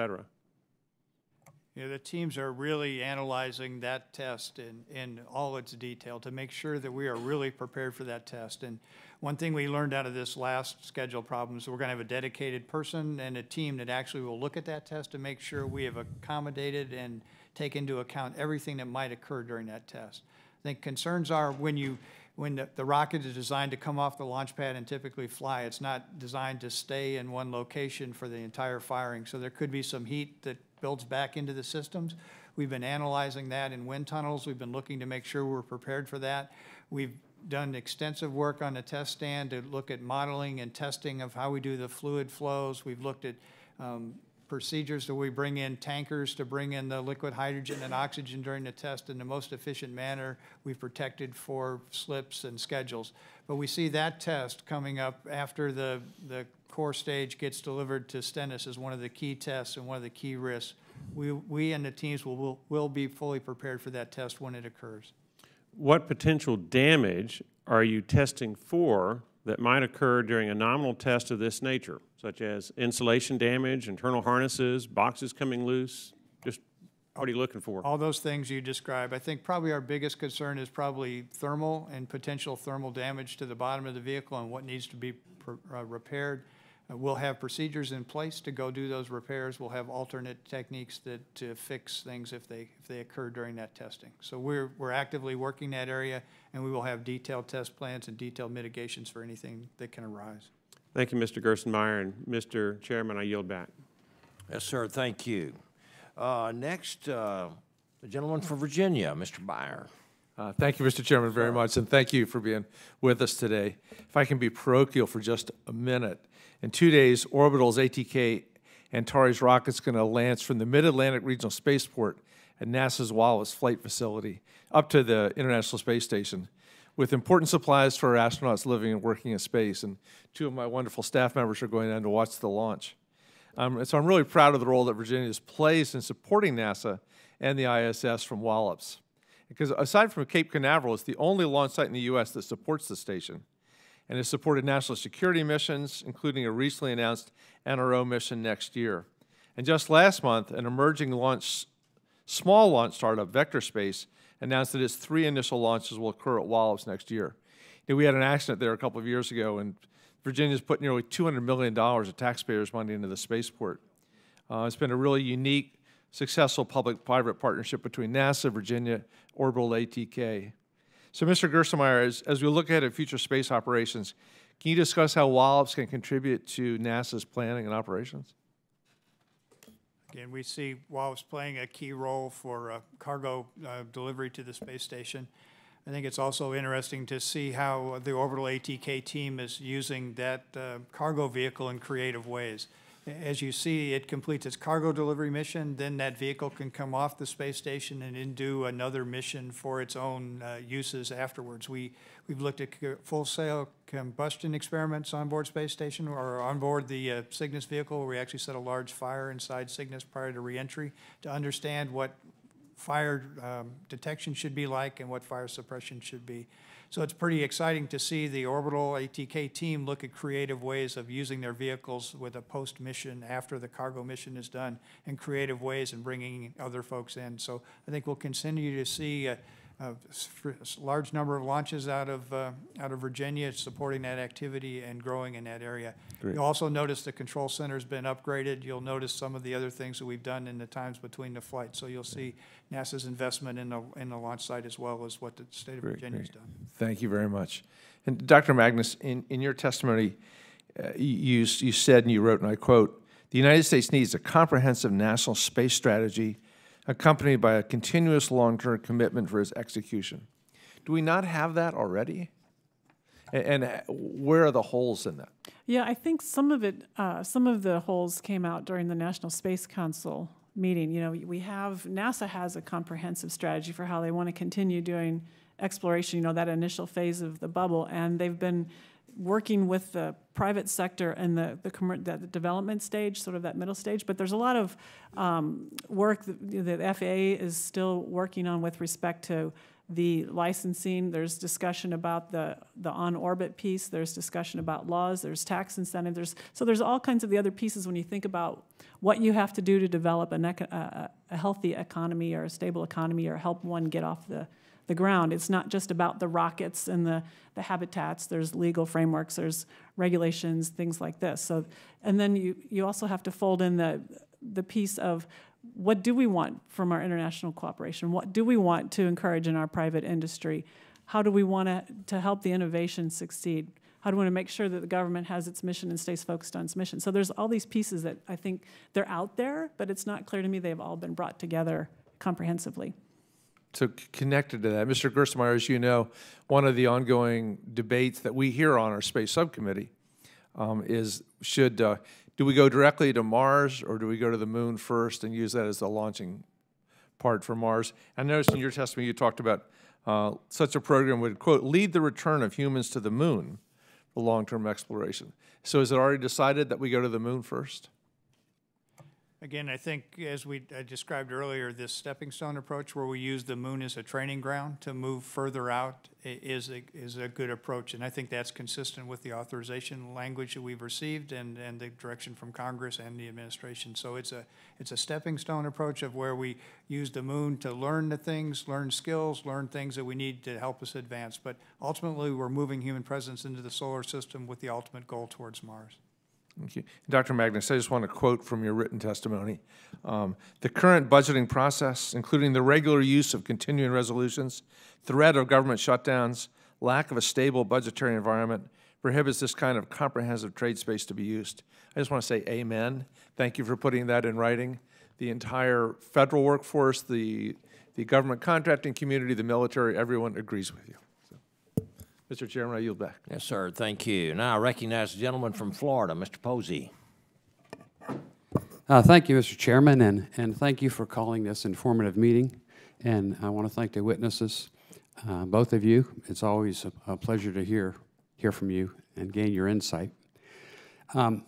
Speaker 6: cetera.
Speaker 4: Yeah, the teams are really analyzing that test in, in all its detail to make sure that we are really prepared for that test. And one thing we learned out of this last schedule problem is we're going to have a dedicated person and a team that actually will look at that test to make sure we have accommodated and take into account everything that might occur during that test. I think concerns are when you when the, the rocket is designed to come off the launch pad and typically fly, it's not designed to stay in one location for the entire firing. So there could be some heat that builds back into the systems. We've been analyzing that in wind tunnels. We've been looking to make sure we're prepared for that. We've done extensive work on the test stand to look at modeling and testing of how we do the fluid flows. We've looked at um, procedures that we bring in tankers to bring in the liquid hydrogen and oxygen during the test in the most efficient manner. We've protected for slips and schedules. But we see that test coming up after the, the core stage gets delivered to Stennis as one of the key tests and one of the key risks. We, we and the teams will, will, will be fully prepared for that test when it occurs.
Speaker 6: What potential damage are you testing for that might occur during a nominal test of this nature, such as insulation damage, internal harnesses, boxes coming loose? Just what are you looking for?
Speaker 4: All those things you describe. I think probably our biggest concern is probably thermal and potential thermal damage to the bottom of the vehicle and what needs to be uh, repaired. Uh, we'll have procedures in place to go do those repairs. We'll have alternate techniques that to fix things if they if they occur during that testing. So we're we're actively working that area, and we will have detailed test plans and detailed mitigations for anything that can arise.
Speaker 6: Thank you, Mr. Gerstenmaier, and Mr. Chairman, I yield back.
Speaker 1: Yes, sir. Thank you. Uh, next, uh, the gentleman from Virginia, Mr. Beyer.
Speaker 7: Uh, thank you, Mr. Chairman, very much, and thank you for being with us today. If I can be parochial for just a minute, in two days, Orbital's ATK Antares rocket's going to land from the Mid-Atlantic Regional Spaceport at NASA's Wallops Flight Facility up to the International Space Station with important supplies for astronauts living and working in space. And two of my wonderful staff members are going down to watch the launch. Um, so I'm really proud of the role that Virginia has played in supporting NASA and the ISS from Wallops. Because aside from Cape Canaveral, it's the only launch site in the U.S. that supports the station and has supported national security missions, including a recently announced NRO mission next year. And just last month, an emerging launch, small launch startup, Vector Space, announced that its three initial launches will occur at Wallops next year. You know, we had an accident there a couple of years ago, and Virginia's put nearly $200 million of taxpayers' money into the spaceport. Uh, it's been a really unique, successful public-private partnership between NASA, Virginia, Orbital ATK. So, Mr. Gerstenmaier, as, as we look ahead at future space operations, can you discuss how Wallops can contribute to NASA's planning and operations?
Speaker 4: Again, we see Wallops playing a key role for uh, cargo uh, delivery to the space station. I think it's also interesting to see how the Orbital ATK team is using that uh, cargo vehicle in creative ways. As you see, it completes its cargo delivery mission, then that vehicle can come off the space station and then do another mission for its own uh, uses afterwards. We, we've looked at full sail combustion experiments on board space station or on board the uh, Cygnus vehicle where we actually set a large fire inside Cygnus prior to reentry to understand what fire um, detection should be like and what fire suppression should be. So it's pretty exciting to see the orbital ATK team look at creative ways of using their vehicles with a post-mission after the cargo mission is done in creative ways and bringing other folks in. So I think we'll continue to see a, a s- fr- s- large number of launches out of, uh, out of Virginia supporting that activity and growing in that area. You'll also notice the control center's been upgraded. You'll notice some of the other things that we've done in the times between the flights. So you'll see NASA's investment in the, in the launch site as well as what the state of
Speaker 7: Great,
Speaker 4: Virginia's
Speaker 7: great.
Speaker 4: done.
Speaker 7: Thank you very much. And Dr. Magnus, in, in your testimony, uh, you, you said and you wrote, and I quote, "The United States needs a comprehensive national space strategy accompanied by a continuous long-term commitment for its execution." Do we not have that already? A- And, uh, where are the holes in that?
Speaker 5: Yeah, I think some of it, uh, some of the holes came out during the National Space Council meeting. You know, we have, NASA has a comprehensive strategy for how they want to continue doing exploration, you know, that initial phase of the bubble. And they've been working with the private sector and the, the, the development stage, sort of that middle stage. But there's a lot of um, work that the FAA is still working on with respect to the licensing, there's discussion about the, the on-orbit piece, there's discussion about laws, there's tax incentive, there's, so there's all kinds of the other pieces when you think about what you have to do to develop a a healthy economy or a stable economy or help one get off the, the ground. It's not just about the rockets and the, the habitats, there's legal frameworks, there's regulations, things like this. So, and then you, you also have to fold in the, the piece of what do we want from our international cooperation? What do we want to encourage in our private industry? How do we want to, to help the innovation succeed? How do we want to make sure that the government has its mission and stays focused on its mission? So there's all these pieces that I think they're out there, but it's not clear to me they've all been brought together comprehensively.
Speaker 7: So connected to that, Mr. Gerstenmaier, as you know, one of the ongoing debates that we hear on our space subcommittee um, is should, uh, do we go directly to Mars or do we go to the moon first and use that as the launching part for Mars? I noticed in your testimony you talked about uh, such a program would, quote, lead the return of humans to the moon for long-term exploration. So is it already decided that we go to the moon first?
Speaker 4: Again, I think as we I described earlier, this stepping stone approach where we use the moon as a training ground to move further out is a, is a good approach. And I think that's consistent with the authorization language that we've received and, and the direction from Congress and the administration. So it's a, it's a stepping stone approach of where we use the moon to learn the things, learn skills, learn things that we need to help us advance. But ultimately, we're moving human presence into the solar system with the ultimate goal towards Mars.
Speaker 7: Thank you. Dr. Magnus, I just want to quote from your written testimony. Um, The current budgeting process, including the regular use of continuing resolutions, threat of government shutdowns, lack of a stable budgetary environment, prohibits this kind of comprehensive trade space to be used. I just want to say amen. Thank you for putting that in writing. The entire federal workforce, the, the government contracting community, the military, everyone agrees with you. So, Mr. Chairman, I yield back.
Speaker 1: Yes, sir, thank you. Now I recognize the gentleman from Florida, Mr. Posey.
Speaker 8: Uh, Thank you, Mr. Chairman, and, and thank you for calling this informative meeting. And I want to thank the witnesses, uh, both of you. It's always a, a pleasure to hear, hear from you and gain your insight. Um,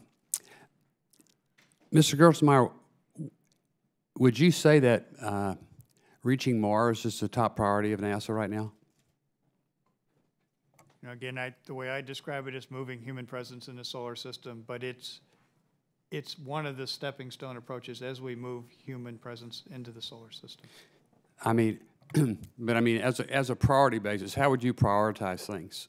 Speaker 8: Mr. Gerstenmaier, would you say that uh, reaching Mars is the top priority of NASA right now?
Speaker 4: You know, again, I, the way I describe it is moving human presence in the solar system, but it's, it's one of the stepping stone approaches as we move human presence into the solar system.
Speaker 8: I mean, but I mean, as a, as a priority basis, how would you prioritize things?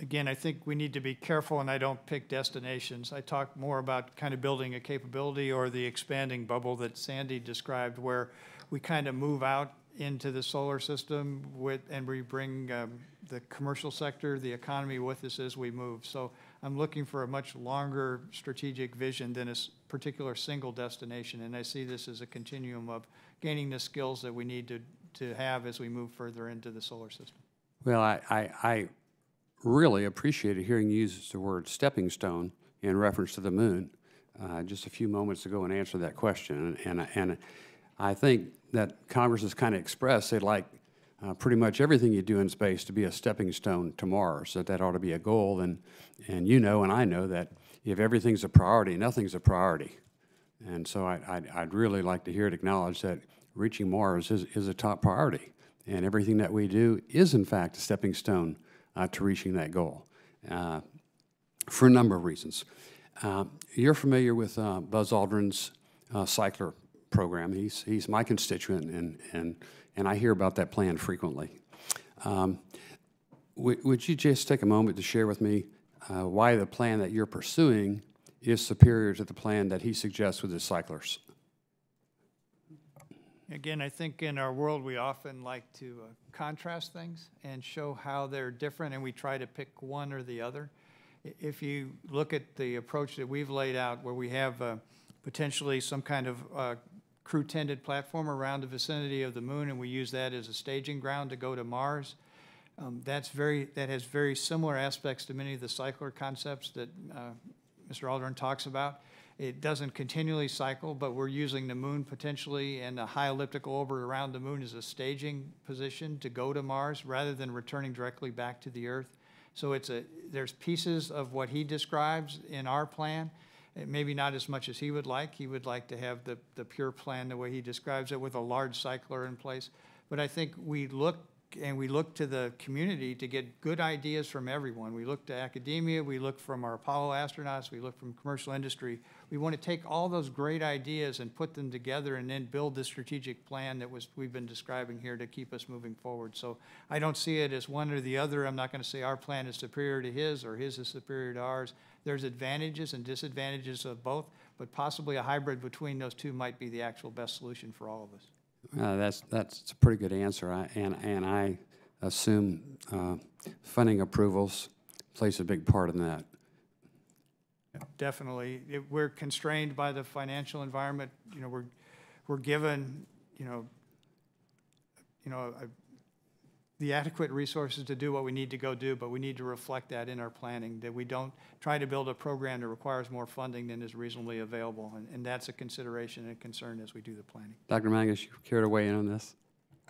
Speaker 4: Again, I think we need to be careful, and I don't pick destinations. I talk more about kind of building a capability or the expanding bubble that Sandy described, where we kind of move out into the solar system with, and we bring um, the commercial sector, the economy with us as we move. So I'm looking for a much longer strategic vision than a particular single destination, and I see this as a continuum of gaining the skills that we need to, to have as we move further into the solar system.
Speaker 8: Well, I, I, I really appreciated hearing you use the word stepping stone in reference to the moon uh, just a few moments ago and answer that question. And, and, and I think that Congress has kind of expressed they'd like uh, pretty much everything you do in space to be a stepping stone to Mars, that that ought to be a goal. And, and you know, and I know that if everything's a priority, nothing's a priority. And so I, I'd, I'd really like to hear it acknowledged that reaching Mars is, is a top priority. And everything that we do is, in fact, a stepping stone uh, to reaching that goal uh, for a number of reasons. Uh, you're familiar with uh, Buzz Aldrin's uh, cycler program. He's, he's my constituent, and, and, and I hear about that plan frequently. Um, would, would you just take a moment to share with me uh, why the plan that you're pursuing is superior to the plan that he suggests with his cyclers?
Speaker 4: Again, I think in our world, we often like to uh, contrast things and show how they're different, and we try to pick one or the other. If you look at the approach that we've laid out, where we have uh, potentially some kind of uh, crew-tended platform around the vicinity of the moon, and we use that as a staging ground to go to Mars, um, that's very, that has very similar aspects to many of the cycler concepts that uh, Mr. Aldrin talks about. It doesn't continually cycle, but we're using the moon potentially and a high elliptical orbit around the moon as a staging position to go to Mars rather than returning directly back to the Earth. So it's a, there's pieces of what he describes in our plan, maybe not as much as he would like. He would like to have the, the pure plan the way he describes it with a large cycler in place. But I think we look and we look to the community to get good ideas from everyone. We look to academia, we look from our Apollo astronauts, we look from commercial industry. We want to take all those great ideas and put them together and then build the strategic plan that was we've been describing here to keep us moving forward. So I don't see it as one or the other. I'm not going to say our plan is superior to his or his is superior to ours. There's advantages and disadvantages of both, but possibly a hybrid between those two might be the actual best solution for all of us.
Speaker 8: Uh, that's, that's a pretty good answer, I, and, and I assume uh, funding approvals plays a big part in that.
Speaker 4: Definitely. It- We're constrained by the financial environment. You know, we're, we're given, you know, you know, a- the adequate resources to do what we need to go do, but we need to reflect that in our planning, that we don't try to build a program that requires more funding than is reasonably available. And, and that's a consideration and a concern as we do the planning.
Speaker 8: Dr. Magnus, you care to weigh in on this?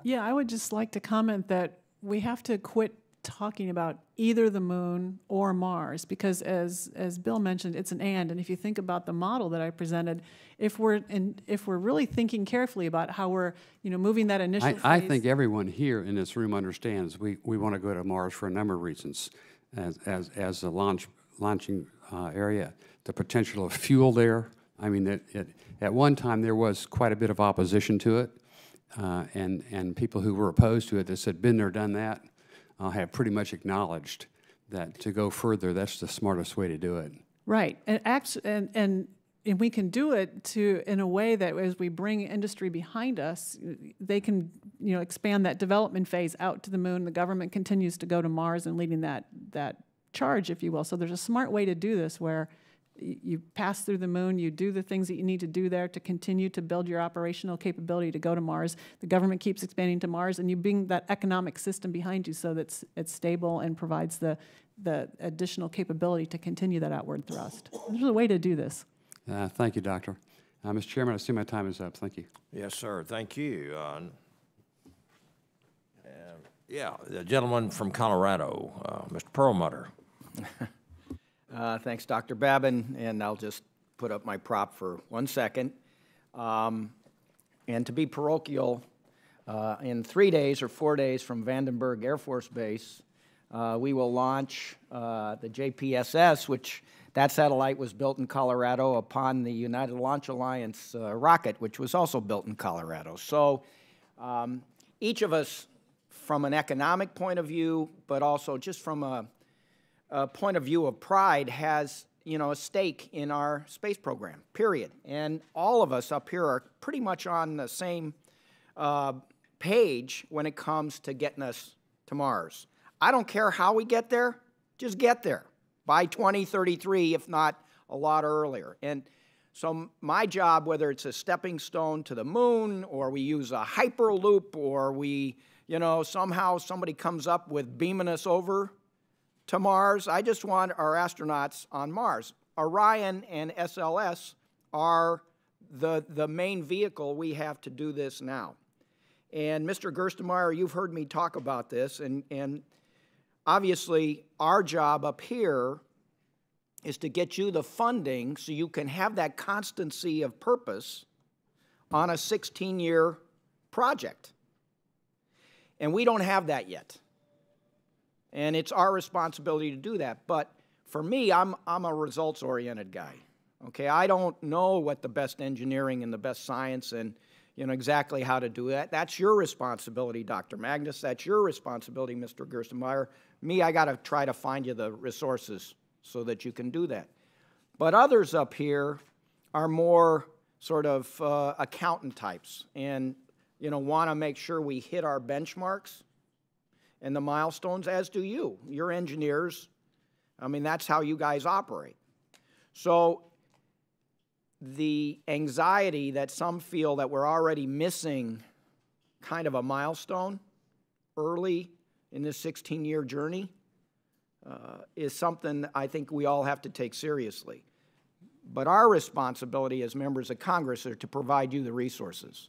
Speaker 5: Yeah, I would just like to comment that we have to quit talking about either the moon or Mars because as as Bill mentioned, it's an and. And if you think about the model that I presented, if we're in, if we're really thinking carefully about how we're you know moving that initial
Speaker 8: I,
Speaker 5: phase,
Speaker 8: I think everyone here in this room understands we, we want to go to Mars for a number of reasons as, as, as a launch, launching uh, area. The potential of fuel there. I mean, it, it, at one time there was quite a bit of opposition to it, uh, and, and people who were opposed to it that said, been there, done that, uh, have pretty much acknowledged that to go further, that's the smartest way to do it.
Speaker 5: Right, and acts, and, and, and we can do it to, in a way that as we bring industry behind us, they can, you know, expand that development phase out to the moon. The government continues to go to Mars and leading that, that charge, if you will. So there's a smart way to do this where you pass through the moon, you do the things that you need to do there to continue to build your operational capability to go to Mars. The government keeps expanding to Mars, and you bring that economic system behind you so that it's, it's stable and provides the, the additional capability to continue that outward thrust. There's a way to do this.
Speaker 8: Uh, thank you, Doctor. Uh, Mr. Chairman, I see my time is up. Thank you.
Speaker 1: Yes, sir, thank you. Uh, and, Yeah, the gentleman from Colorado, uh, Mr. Perlmutter.
Speaker 9: Uh, Thanks, Dr. Babin, and I'll just put up my prop for one second. Um, And to be parochial, uh, in three days or four days from Vandenberg Air Force Base, uh, we will launch uh, the JPSS, which that satellite was built in Colorado upon the United Launch Alliance uh, rocket, which was also built in Colorado. So um, each of us, from an economic point of view, but also just from a uh, point of view of pride has you know a stake in our space program period. And all of us up here are pretty much on the same uh, page when it comes to getting us to mars. I don't care how we get there just get there by 2033 if not a lot earlier. And so my job whether it's a stepping stone to the moon or we use a hyperloop or we you know somehow somebody comes up with beaming us over to Mars. I just want our astronauts on Mars. Orion and SLS are the, the main vehicle we have to do this now. And Mr. Gerstenmaier, you've heard me talk about this, and, and obviously our job up here is to get you the funding so you can have that constancy of purpose on a 16 year project. And we don't have that yet. And it's our responsibility to do that. But for me, I'm, I'm a results oriented guy. Okay, I don't know what the best engineering and the best science and you know exactly how to do that. That's your responsibility, Dr. Magnus. That's your responsibility, Mr. Gerstenmaier. Me, I got to try to find you the resources so that you can do that. But others up here are more sort of uh, accountant types and you know want to make sure we hit our benchmarks and the milestones as do you you're engineers. I mean that's how you guys operate. So the anxiety that some feel that we're already missing kind of a milestone early in this 16 year journey uh, is something I think we all have to take seriously. But our responsibility as members of Congress are to provide you the resources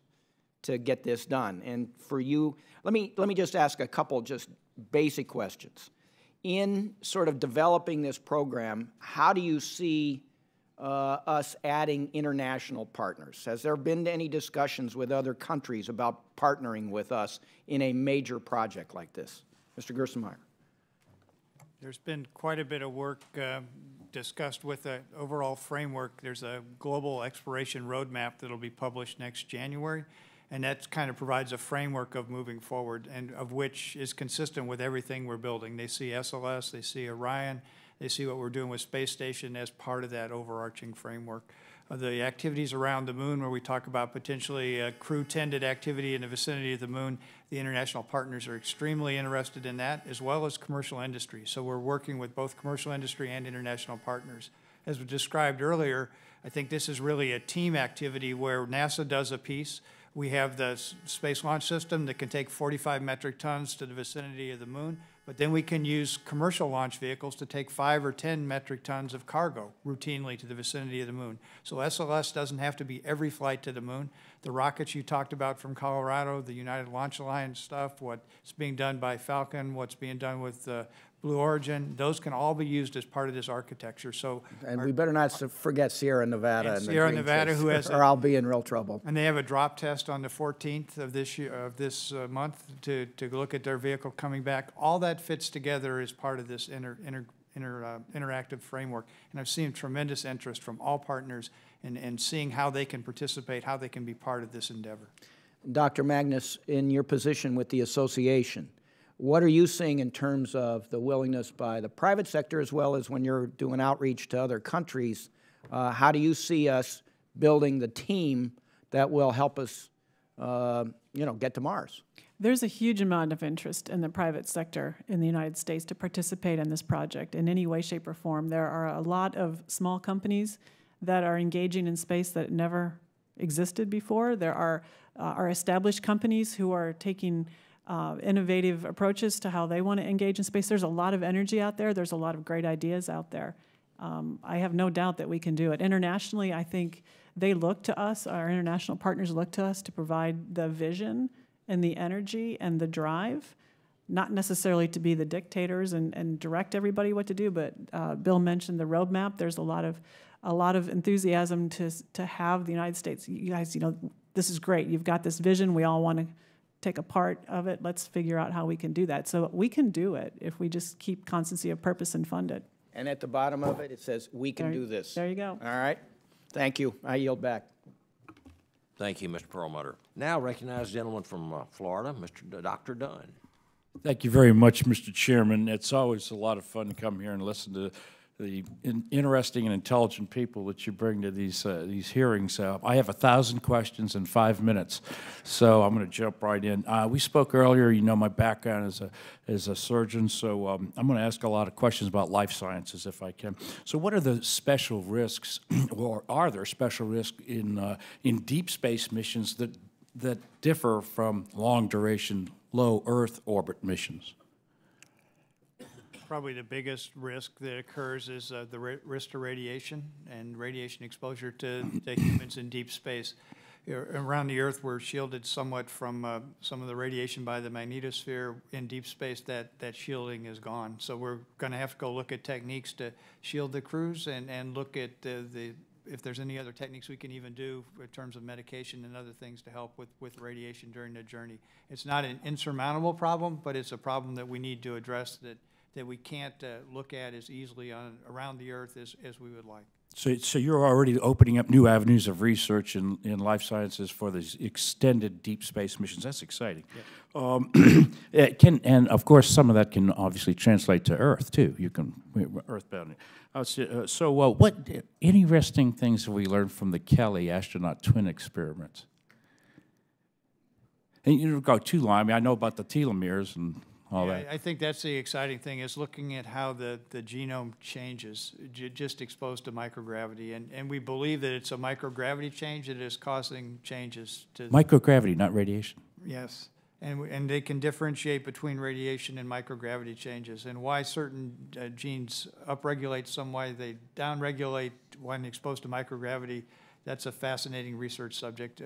Speaker 9: to get this done. And for you, let me, let me just ask a couple just basic questions. In sort of developing this program, how do you see uh, us adding international partners? Has there been any discussions with other countries about partnering with us in a major project like this? Mr. Gerstenmaier.
Speaker 4: There's been quite a bit of work uh, discussed with the overall framework. There's a global exploration roadmap that'll be published next January, and that kind of provides a framework of moving forward, and of which is consistent with everything we're building. They see SLS, they see Orion, they see what we're doing with Space Station as part of that overarching framework. Uh, the activities around the moon, where we talk about potentially uh, crew-tended activity in the vicinity of the moon, the international partners are extremely interested in that, as well as commercial industry. So we're working with both commercial industry and international partners. As we described earlier, I think this is really a team activity where NASA does a piece. We have the Space Launch System that can take 45 metric tons to the vicinity of the moon. But then we can use commercial launch vehicles to take five or 10 metric tons of cargo routinely to the vicinity of the moon. So SLS doesn't have to be every flight to the moon. The rockets you talked about from Colorado, the United Launch Alliance stuff, what's being done by Falcon, what's being done with uh, Blue Origin, those can all be used as part of this architecture. So,
Speaker 9: and we better not forget Sierra Nevada
Speaker 4: and, and Sierra Nevada, who has,
Speaker 9: or i I'll be in real trouble.
Speaker 4: And they have a drop test on the 14th of this year, of this uh, month to to look at their vehicle coming back. All that fits together as part of this inter, inter, inter uh, interactive framework. And I've seen tremendous interest from all partners in, in seeing how they can participate, how they can be part of this endeavor.
Speaker 9: Dr. Magnus, in your position with the association, what are you seeing in terms of the willingness by the private sector as well as when you're doing outreach to other countries? Uh, how do you see us building the team that will help us, uh, you know, get to Mars?
Speaker 5: There's a huge amount of interest in the private sector in the United States to participate in this project in any way, shape, or form. There are a lot of small companies that are engaging in space that never existed before. There are, uh, are established companies who are taking uh, innovative approaches to how they want to engage in space. There's a lot of energy out there. There's a lot of great ideas out there. Um, I have no doubt that we can do it. Internationally, I think they look to us, our international partners look to us to provide the vision and the energy and the drive, not necessarily to be the dictators and, and direct everybody what to do, but uh, Bill mentioned the roadmap. There's a lot of a lot of enthusiasm to to have the United States. You guys, you know, this is great. You've got this vision. We all want to take a part of it. Let's figure out how we can do that. So we can do it if we just keep constancy of purpose and fund it.
Speaker 9: And at the bottom of it, it says, we can
Speaker 5: There-
Speaker 9: do this.
Speaker 5: there you go.
Speaker 9: All right? Thank you. I yield back.
Speaker 1: Thank you, Mr. Perlmutter. Now recognize the gentleman from uh, Florida, Mr. D- Dr. Dunn.
Speaker 10: Thank you very much, Mr. Chairman. It's always a lot of fun to come here and listen to the in- interesting and intelligent people that you bring to these uh, these hearings. Uh, I have a thousand questions in five minutes, so I'm going to jump right in. Uh, we spoke earlier. You know my background as a as a surgeon, so um, I'm going to ask a lot of questions about life sciences if I can. So, what are the special risks, or are there special risks in uh, in deep space missions that that differ from long duration low Earth orbit missions?
Speaker 4: Probably the biggest risk that occurs is uh, the ri- risk to radiation and radiation exposure to, to humans in deep space. Around the Earth, we're shielded somewhat from uh, some of the radiation by the magnetosphere. In deep space, that, that shielding is gone. So we're going to have to go look at techniques to shield the crews and, and look at the, the if there's any other techniques we can even do in terms of medication and other things to help with, with radiation during the journey. It's not an insurmountable problem, but it's a problem that we need to address that, that we can't uh, look at as easily on, around the earth as, as we would like.
Speaker 10: So, so you're already opening up new avenues of research in, in life sciences for these extended deep space missions. That's exciting. Um, can, and of course, some of that can obviously translate to Earth too. You can Earthbound. Uh, so, uh, what interesting things have we learned from the Kelly astronaut twin experiments? And you don't go too long. I mean, I know about the telomeres and all
Speaker 4: Yeah,
Speaker 10: that.
Speaker 4: I think that's the exciting thing, is looking at how the, the genome changes, ju- just exposed to microgravity. And, and we believe that it's a microgravity change that is causing changes to.
Speaker 10: Microgravity, not radiation.
Speaker 4: Yes, and, and they can differentiate between radiation and microgravity changes, and why certain uh, genes upregulate some, way, they downregulate when exposed to microgravity. That's a fascinating research subject.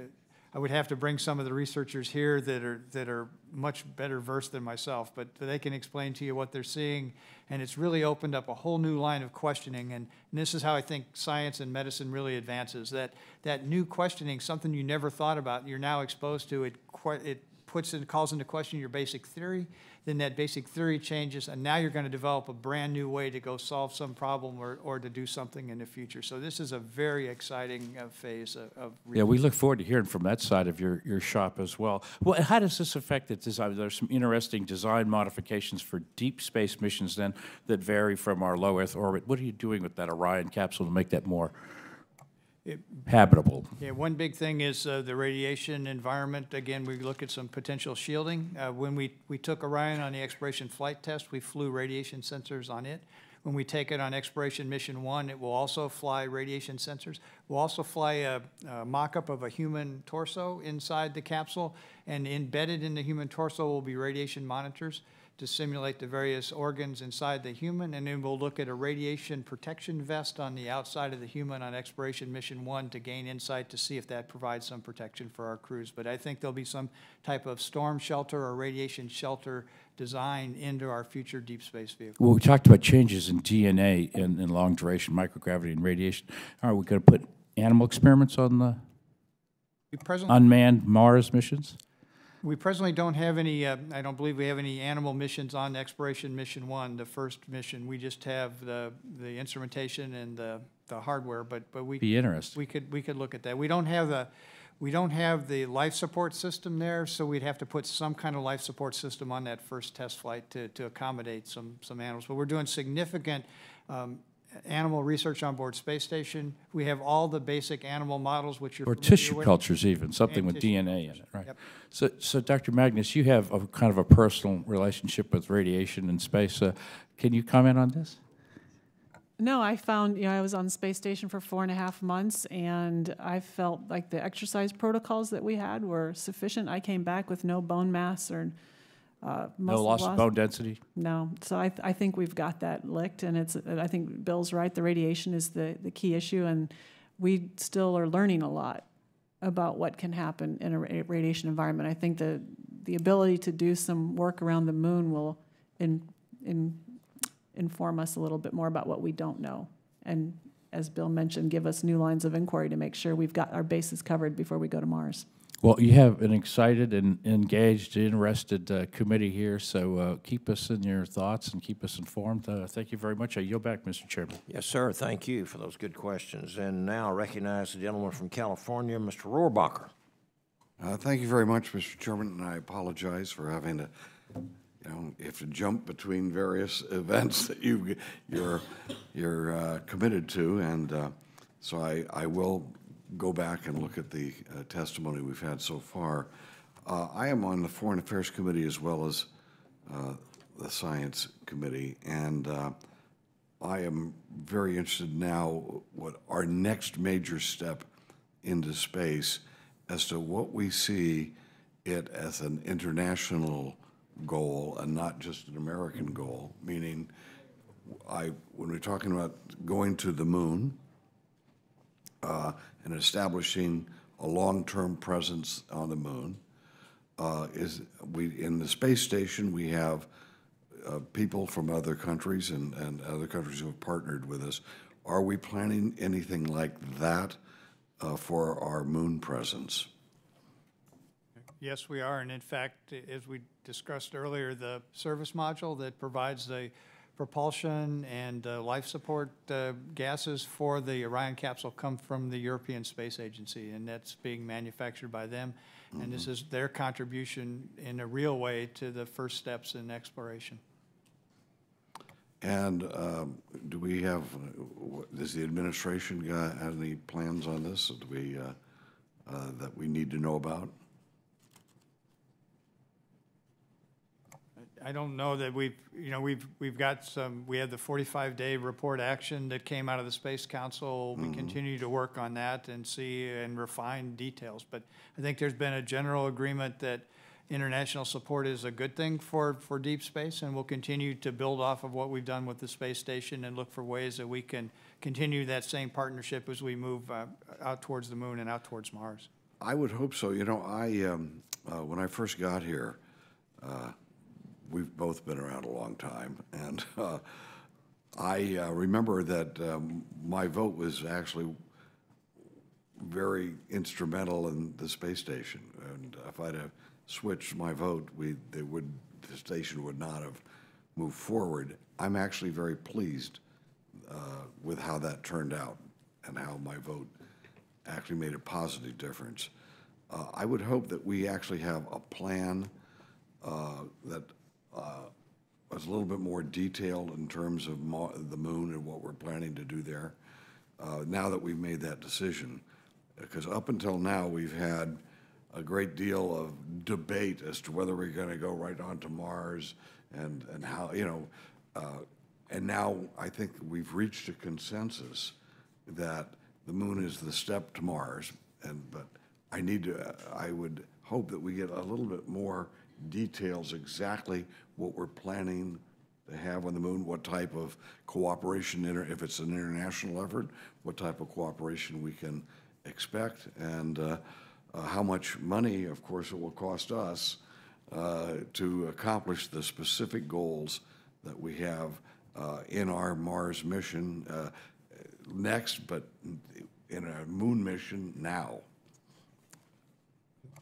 Speaker 4: I would have to bring some of the researchers here that are, that are much better versed than myself, but they can explain to you what they're seeing, and it's really opened up a whole new line of questioning, and, and this is how I think science and medicine really advances, that, that new questioning, something you never thought about, you're now exposed to, it, que- it puts in, calls into question your basic theory, then that basic theory changes, and now you're going to develop a brand new way to go solve some problem or, or to do something in the future. So this is a very exciting uh, phase of, of
Speaker 10: Yeah, we look forward to hearing from that side of your, your shop as well. Well, how does this affect the design? There's some interesting design modifications for deep space missions then that vary from our low Earth orbit. What are you doing with that Orion capsule to make that more habitable?
Speaker 4: Yeah, one big thing is uh, the radiation environment. Again, we look at some potential shielding. Uh, When we, we took Orion on the exploration flight test, we flew radiation sensors on it. When we take it on exploration mission one, it will also fly radiation sensors. We'll also fly a, a mock-up of a human torso inside the capsule, and embedded in the human torso will be radiation monitors to simulate the various organs inside the human, and then we'll look at a radiation protection vest on the outside of the human on exploration mission one to gain insight to see if that provides some protection for our crews. But I think there'll be some type of storm shelter or radiation shelter design into our future deep space vehicle.
Speaker 10: Well, we talked about changes in DNA in, in long duration microgravity and radiation. Are we going to put animal experiments on the unmanned Mars missions?
Speaker 4: We presently don't have any, uh, I don't believe we have any animal missions on exploration mission one, the first mission. We just have the, the instrumentation and the, the hardware, but, but we.
Speaker 10: Be interesting.
Speaker 4: We could, we could look at that. We don't have the, we don't have the life support system there, so we'd have to put some kind of life support system on that first test flight to, to accommodate some, some animals. But we're doing significant um, animal research on board space station. We have all the basic animal models, which you're
Speaker 10: Or tissue
Speaker 4: with.
Speaker 10: cultures even, something
Speaker 4: And
Speaker 10: with
Speaker 4: tissue
Speaker 10: DNA in it, right?
Speaker 4: Yep.
Speaker 10: So, so Dr. Magnus, you have a kind of a personal relationship with radiation and space. Uh, Can you comment on this?
Speaker 5: No, I found, you know, I was on space station for four and a half months, and I felt like the exercise protocols that we had were sufficient. I came back with no bone mass or uh,
Speaker 10: No
Speaker 5: muscle
Speaker 10: loss of bone density?
Speaker 5: No, so I, I think we've got that licked, and it's, I think Bill's right, the radiation is the, the key issue, and we still are learning a lot about what can happen in a radiation environment. I think the, the ability to do some work around the moon will in, in, inform us a little bit more about what we don't know. And as Bill mentioned, give us new lines of inquiry to make sure we've got our bases covered before we go to Mars.
Speaker 10: Well, you have an excited and engaged, interested uh, committee here, so uh, keep us in your thoughts and keep us informed. Uh, Thank you very much. I yield back, Mr. Chairman.
Speaker 1: Yes, sir. Thank you for those good questions. And now I recognize the gentleman from California, Mr. Rohrabacher.
Speaker 11: Uh, Thank you very much, Mr. Chairman, and I apologize for having to, you know, you have to jump between various events that you, you're, you're uh, committed to, and uh, so I, I will go back and look at the uh, testimony we've had so far. Uh, I am on the Foreign Affairs Committee as well as uh, the Science Committee, and uh, I am very interested now what our next major step into space as to what we see it as an international goal and not just an American goal, meaning I, when we're talking about going to the moon uh, and establishing a long-term presence on the moon, uh, is we in the space station we have uh, people from other countries and, and other countries who have partnered with us Are we planning anything like that uh, for our moon presence?
Speaker 4: Yes, we are, and in fact, as we discussed earlier, the service module that provides the propulsion and uh, life support uh, gases for the Orion capsule come from the European Space Agency, and that's being manufactured by them. And this is their contribution in a real way to the first steps in exploration.
Speaker 11: And um, do we have, does the administration have any plans on this? Do we, uh, uh, that we need to know about?
Speaker 4: I don't know that we've, you know, we've, we've got some, we had the 45-day report action that came out of the Space Council. We continue to work on that and see and refine details. But I think there's been a general agreement that international support is a good thing for, for deep space, and we'll continue to build off of what we've done with the space station and look for ways that we can continue that same partnership as we move uh, out towards the moon and out towards Mars.
Speaker 11: I would hope so. You know, I, um, uh, when I first got here, uh, we've both been around a long time, and uh, I uh, remember that um, my vote was actually very instrumental in the space station. And if I'd have switched my vote, we, they would, the station would not have moved forward. I'm actually very pleased uh, with how that turned out and how my vote actually made a positive difference. Uh, I would hope that we actually have a plan uh, that uh, was a little bit more detailed in terms of the moon and what we're planning to do there, uh, now that we've made that decision. Because up until now, we've had a great deal of debate as to whether we're going to go right on to Mars and, and how, you know, uh, and now I think we've reached a consensus that the moon is the step to Mars, and, but I need to, I would hope that we get a little bit more details exactly what we're planning to have on the moon, what type of cooperation, if it's an international effort, what type of cooperation we can expect, and uh, uh, how much money, of course, it will cost us uh, to accomplish the specific goals that we have uh, in our Mars mission uh, next, but in a moon mission now.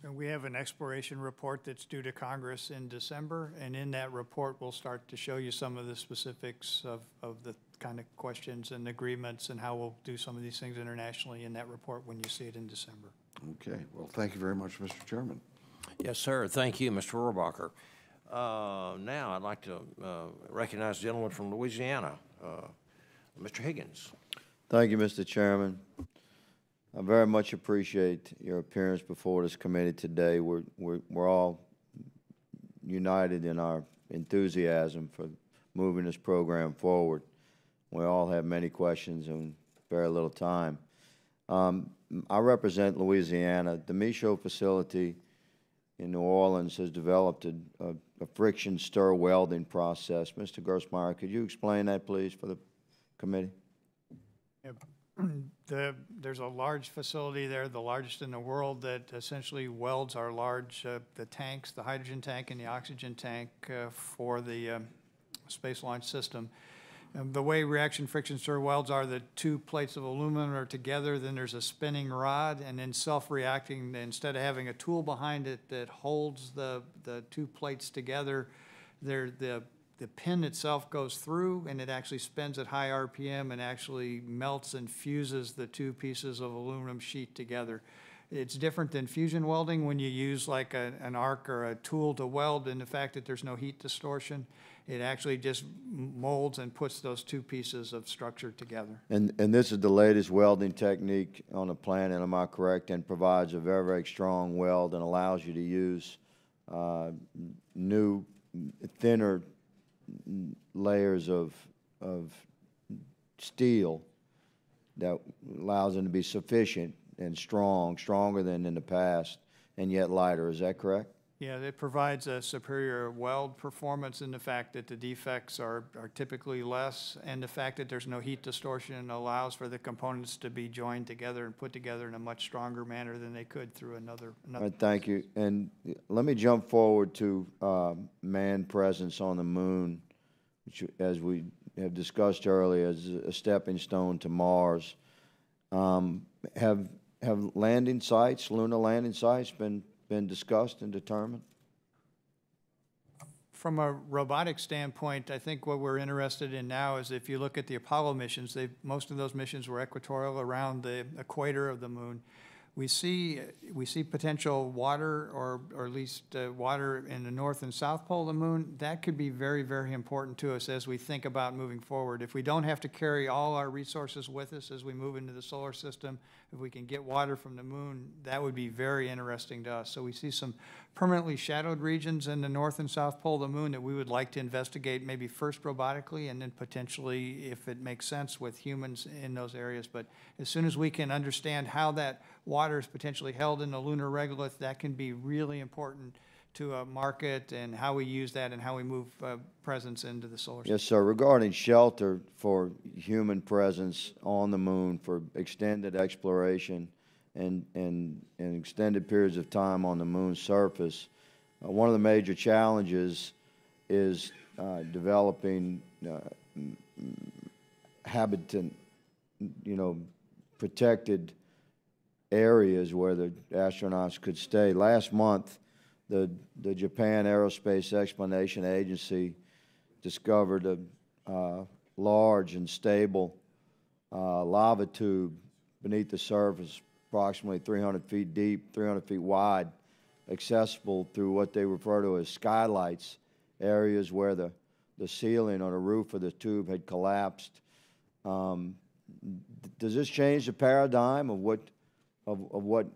Speaker 4: And we have an exploration report that's due to Congress in December, and in that report, we'll start to show you some of the specifics of, of the kind of questions and agreements and how we'll do some of these things internationally in that report when you see it in December.
Speaker 11: Okay, well, thank you very much, Mr. Chairman.
Speaker 1: Yes, sir. Thank you, Mr. Rohrabacher. Uh, Now, I'd like to uh, recognize the gentleman from Louisiana, uh, Mr. Higgins.
Speaker 12: Thank you, Mr. Chairman. I very much appreciate your appearance before this committee today. We're, we're, we're all united in our enthusiasm for moving this program forward. We all have many questions and very little time. Um, I represent Louisiana. The Michoud facility in New Orleans has developed a, a, a friction stir welding process. Mr. Gerstenmaier, could you explain that, please, for the committee?
Speaker 4: Yep. The, there's a large facility there, the largest in the world, that essentially welds our large, uh, the tanks, the hydrogen tank and the oxygen tank uh, for the um, space launch system. And the way reaction friction stir welds are the two plates of aluminum are together, then there's a spinning rod, and then self-reacting, instead of having a tool behind it that holds the, the two plates together, there, the the pin itself goes through and it actually spins at high RPM and actually melts and fuses the two pieces of aluminum sheet together. It's different than fusion welding when you use like a, an arc or a tool to weld in the fact that there's no heat distortion. It actually just molds and puts those two pieces of structure together.
Speaker 12: And, and this is the latest welding technique on the planet, am I correct? And provides a very, very strong weld and allows you to use uh, new, thinner layers of, of steel that allows them to be sufficient and strong, stronger than in the past, and yet lighter. Is that correct?
Speaker 4: Yeah, it provides a superior weld performance in the fact that the defects are, are typically less, and the fact that there's no heat distortion allows for the components to be joined together and put together in a much stronger manner than they could through another. Another
Speaker 12: right, thank you. And let me jump forward to uh, man presence on the moon, which, as we have discussed earlier as a stepping stone to Mars. Um, Have, have landing sites, lunar landing sites been, been discussed and determined?
Speaker 4: From a robotic standpoint, I think what we're interested in now is if you look at the Apollo missions, most of those missions were equatorial around the equator of the moon. We see, we see potential water or, or at least uh, water in the north and south pole of the moon. That could be very, very important to us as we think about moving forward. If we don't have to carry all our resources with us as we move into the solar system, if we can get water from the moon, that would be very interesting to us. So we see some permanently shadowed regions in the north and south pole of the moon that we would like to investigate, maybe first robotically and then potentially, if it makes sense, with humans in those areas. But as soon as we can understand how that water is potentially held in the lunar regolith, that can be really important to a market and how we use that and how we move uh, presence into the solar system.
Speaker 12: Yes, sir. Regarding shelter for human presence on the moon for extended exploration and, and, and extended periods of time on the moon's surface, uh, one of the major challenges is uh, developing uh, habitant, you know, protected areas where the astronauts could stay. Last month, the, the Japan Aerospace Exploration Agency discovered a uh, large and stable uh, lava tube beneath the surface, approximately 300 feet deep, 300 feet wide, accessible through what they refer to as skylights, areas where the, the ceiling or the roof of the tube had collapsed. Um, does this change the paradigm of what of, of what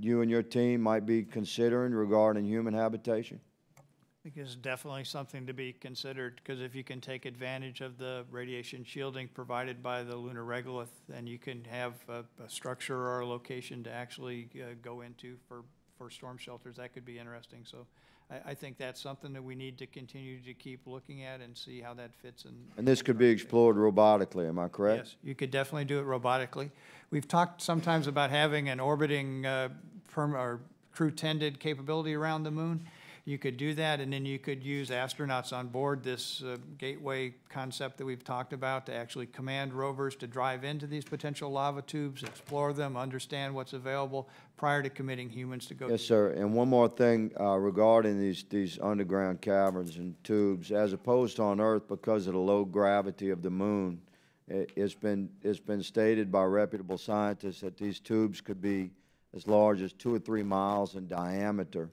Speaker 12: you and your team might be considering regarding human habitation?
Speaker 4: I think it's definitely something to be considered, because if you can take advantage of the radiation shielding provided by the lunar regolith, then you can have a, a structure or a location to actually uh, go into for, for storm shelters. That could be interesting. So I, I think that's something that we need to continue to keep looking at and see how that fits in.
Speaker 12: And this could be explored robotically, am I correct?
Speaker 4: Yes, you could definitely do it robotically. We've talked sometimes about having an orbiting uh, perm, or crew-tended capability around the moon. You could do that, and then you could use astronauts on board this uh, gateway concept that we've talked about to actually command rovers to drive into these potential lava tubes, explore them, understand what's available prior to committing humans to go.
Speaker 12: Yes, sir. And one more thing uh, regarding these, these underground caverns and tubes, as opposed to on Earth because of the low gravity of the moon, it, it's been, it's been stated by reputable scientists that these tubes could be as large as two or three miles in diameter.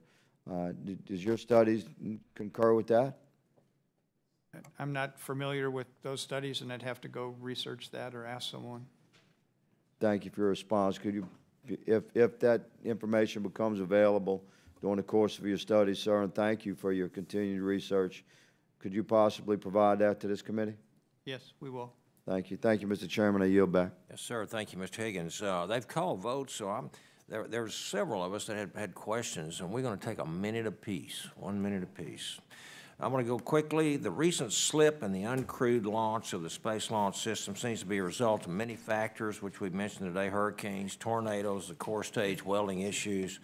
Speaker 12: Uh, d- Does your studies concur with that?
Speaker 4: I'm not familiar with those studies, and I'd have to go research that or ask someone.
Speaker 12: Thank you for your response. Could you, if, if that information becomes available during the course of your studies, sir, and thank you for your continued research, could you possibly provide that to this committee?
Speaker 4: Yes, we will.
Speaker 12: Thank you. Thank you, Mr. Chairman. I yield back.
Speaker 1: Yes, sir. Thank you, Mr. Higgins. Uh, They've called votes, so I'm, there, were several of us that had, had questions, and we're going to take a minute apiece, one minute apiece. I'm going to go quickly. The recent slip in the uncrewed launch of the Space Launch System seems to be a result of many factors, which we've mentioned today, hurricanes, tornadoes, the core stage welding issues.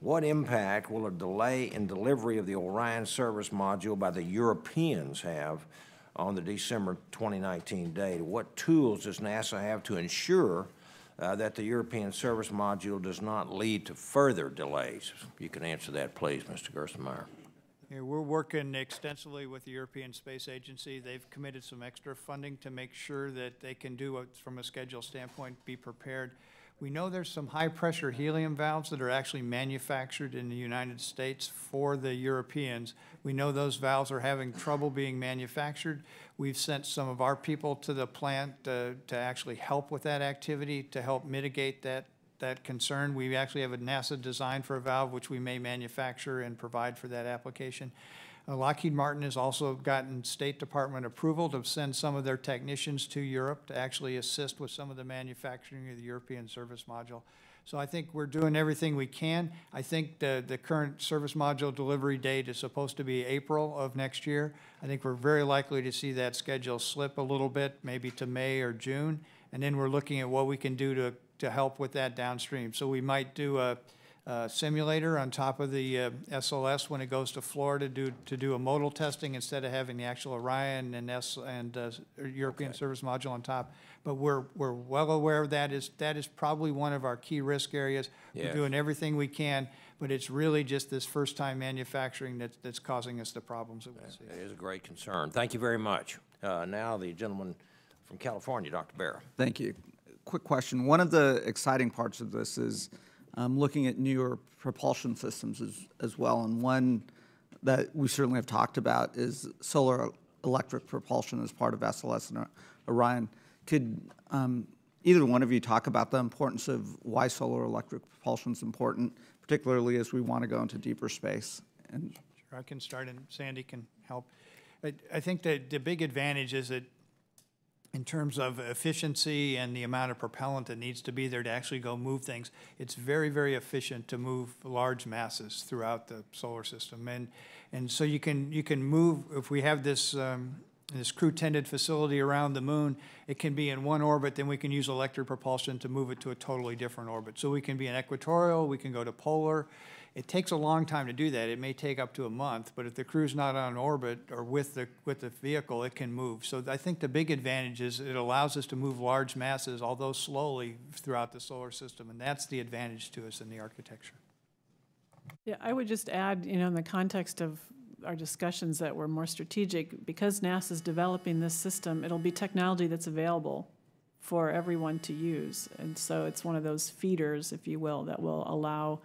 Speaker 1: What impact will a delay in delivery of the Orion service module by the Europeans have on the December 2019 date? What tools does NASA have to ensure uh, that the European service module does not lead to further delays? You can answer that, please, Mr. Gerstenmaier.
Speaker 4: Yeah, we're working extensively with the European Space Agency. They've committed some extra funding to make sure that they can do what, from a schedule standpoint, be prepared. We know there's some high-pressure helium valves that are actually manufactured in the United States for the Europeans. We know those valves are having trouble being manufactured. We've sent some of our people to the plant uh, to actually help with that activity, to help mitigate that that concern. We actually have a NASA design for a valve which we may manufacture and provide for that application. Uh, Lockheed Martin has also gotten State Department approval to send some of their technicians to Europe to actually assist with some of the manufacturing of the European service module. So I think we're doing everything we can. I think the, the current service module delivery date is supposed to be April of next year. I think we're very likely to see that schedule slip a little bit, maybe to May or June. And then we're looking at what we can do to, to help with that downstream. So we might do a, uh, simulator on top of the uh, SLS when it goes to Florida to, to do a modal testing instead of having the actual Orion and S, and uh, European Service Module on top. But we're, we're well aware of that is, that is probably one of our key risk areas. We're doing everything we can, but it's really just this first-time manufacturing that's, that's causing us the problems that we see.
Speaker 1: It is a great concern. Thank you very much. Uh, Now, the gentleman from California, Dr. Bera.
Speaker 2: Thank you. Quick question. One of the exciting parts of this is um, looking at newer propulsion systems as, as well. And one that we certainly have talked about is solar electric propulsion as part of SLS and Orion. Could um, either one of you talk about the importance of why solar electric propulsion is important, particularly as we want to go into deeper space? And
Speaker 4: Sure, I can start and Sandy can help. I, I think that the big advantage is that in terms of efficiency and the amount of propellant that needs to be there to actually go move things, it's very, very efficient to move large masses throughout the solar system. And, and so you can, you can move, if we have this, um, this crew-tended facility around the moon, it can be in one orbit, then we can use electric propulsion to move it to a totally different orbit. So we can be in equatorial, we can go to polar. It takes a long time to do that. It may take up to a month, but if the crew's not on orbit or with the, with the vehicle, it can move. So I think the big advantage is it allows us to move large masses, although slowly, throughout the solar system, and that's the advantage to us in the architecture.
Speaker 5: Yeah, I would just add, you know, in the context of our discussions that were more strategic, because NASA's developing this system, it'll be technology that's available for everyone to use. And so it's one of those feeders, if you will, that will allow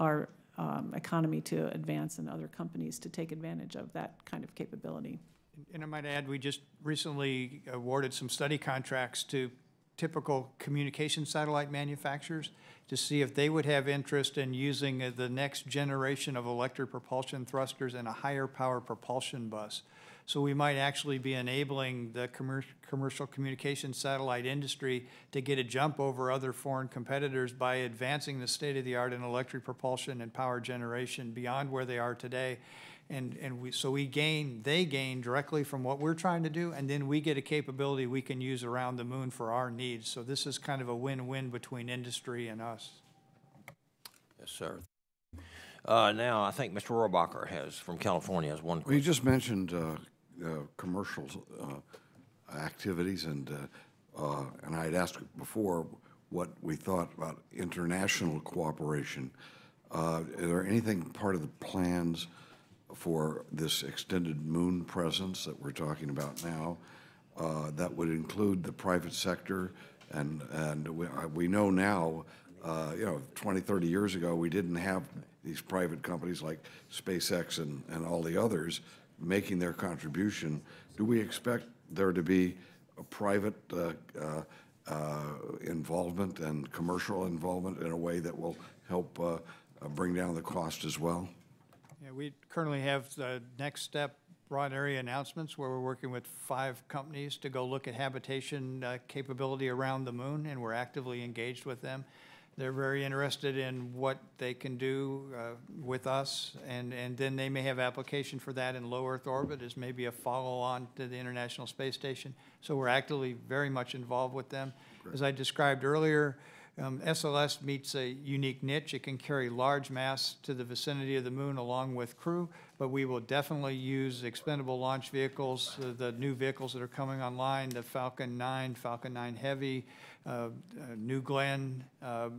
Speaker 5: our um, economy to advance and other companies to take advantage of that kind of capability.
Speaker 4: And I might add, we just recently awarded some study contracts to typical communication satellite manufacturers to see if they would have interest in using the next generation of electric propulsion thrusters and a higher power propulsion bus. So we might actually be enabling the commer- commercial communication satellite industry to get a jump over other foreign competitors by advancing the state-of-the-art in electric propulsion and power generation beyond where they are today. And, and we, so we gain, they gain directly from what we're trying to do, and then we get a capability we can use around the moon for our needs. So this is kind of a win-win between industry and us.
Speaker 1: Yes, sir. Uh, Now, I think Mr. Rohrabacher has, from California, has one
Speaker 11: Well, you just mentioned uh, commercial uh, activities, and, uh, uh, and I had asked before what we thought about international cooperation. Uh, Is there anything part of the plans for this extended moon presence that we're talking about now uh, that would include the private sector? And, and we, uh, we know now, uh, you know, 20, 30 years ago, we didn't have these private companies like SpaceX and, and all the others making their contribution. Do we expect there to be a private uh, uh, uh, involvement and commercial involvement in a way that will help uh, uh, bring down the cost as well?
Speaker 4: Yeah, we currently have the next step broad area announcements where we're working with five companies to go look at habitation capability around the moon, and we're actively engaged with them. They're very interested in what they can do uh, with us, and, and then they may have application for that in low Earth orbit as maybe a follow-on to the International Space Station. So we're actively very much involved with them. As I described earlier, um, SLS meets a unique niche. It can carry large mass to the vicinity of the moon along with crew, but we will definitely use expendable launch vehicles, uh, the new vehicles that are coming online, the Falcon 9, Falcon 9 Heavy, New Glenn, uh,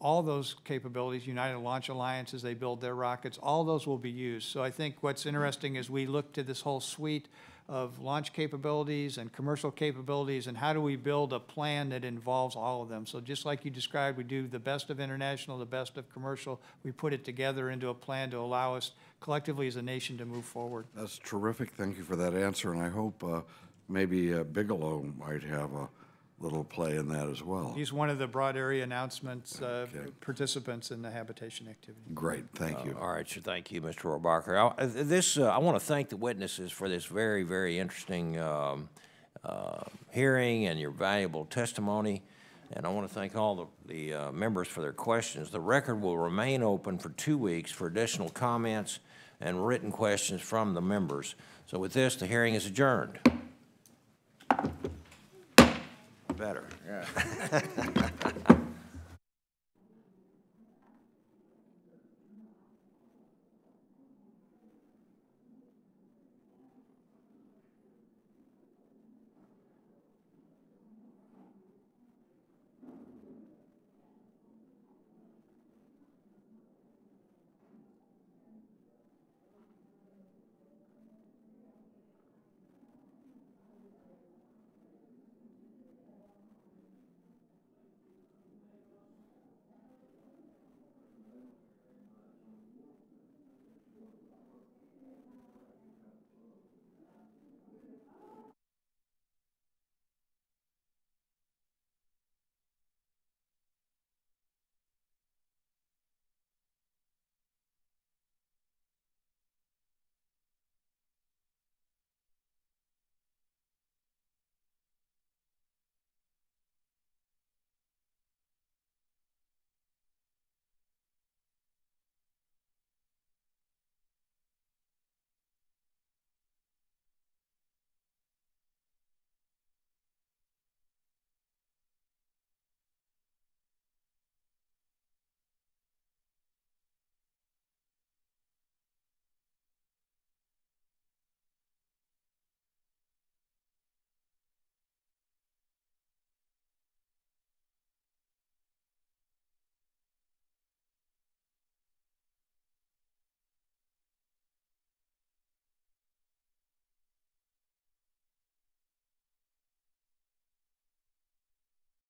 Speaker 4: all those capabilities, United Launch Alliance as they build their rockets, all those will be used. So I think what's interesting is we look to this whole suite of launch capabilities and commercial capabilities, and how do we build a plan that involves all of them? So just like you described, we do the best of international, the best of commercial, we put it together into a plan to allow us collectively as a nation to move forward.
Speaker 11: That's terrific. Thank you for that answer, and I hope uh, maybe uh, Bigelow might have a little play in that as well.
Speaker 4: He's one of the broad area announcements uh, participants in the habitation activity.
Speaker 11: Great, thank you.
Speaker 1: All right, so thank you, Mr. Rohrabacher. I- uh, This, uh, I want to thank the witnesses for this very, very interesting um, uh, hearing and your valuable testimony. And I want to thank all the, the uh, members for their questions. The record will remain open for two weeks for additional comments and written questions from the members. So with this, the hearing is adjourned. Better.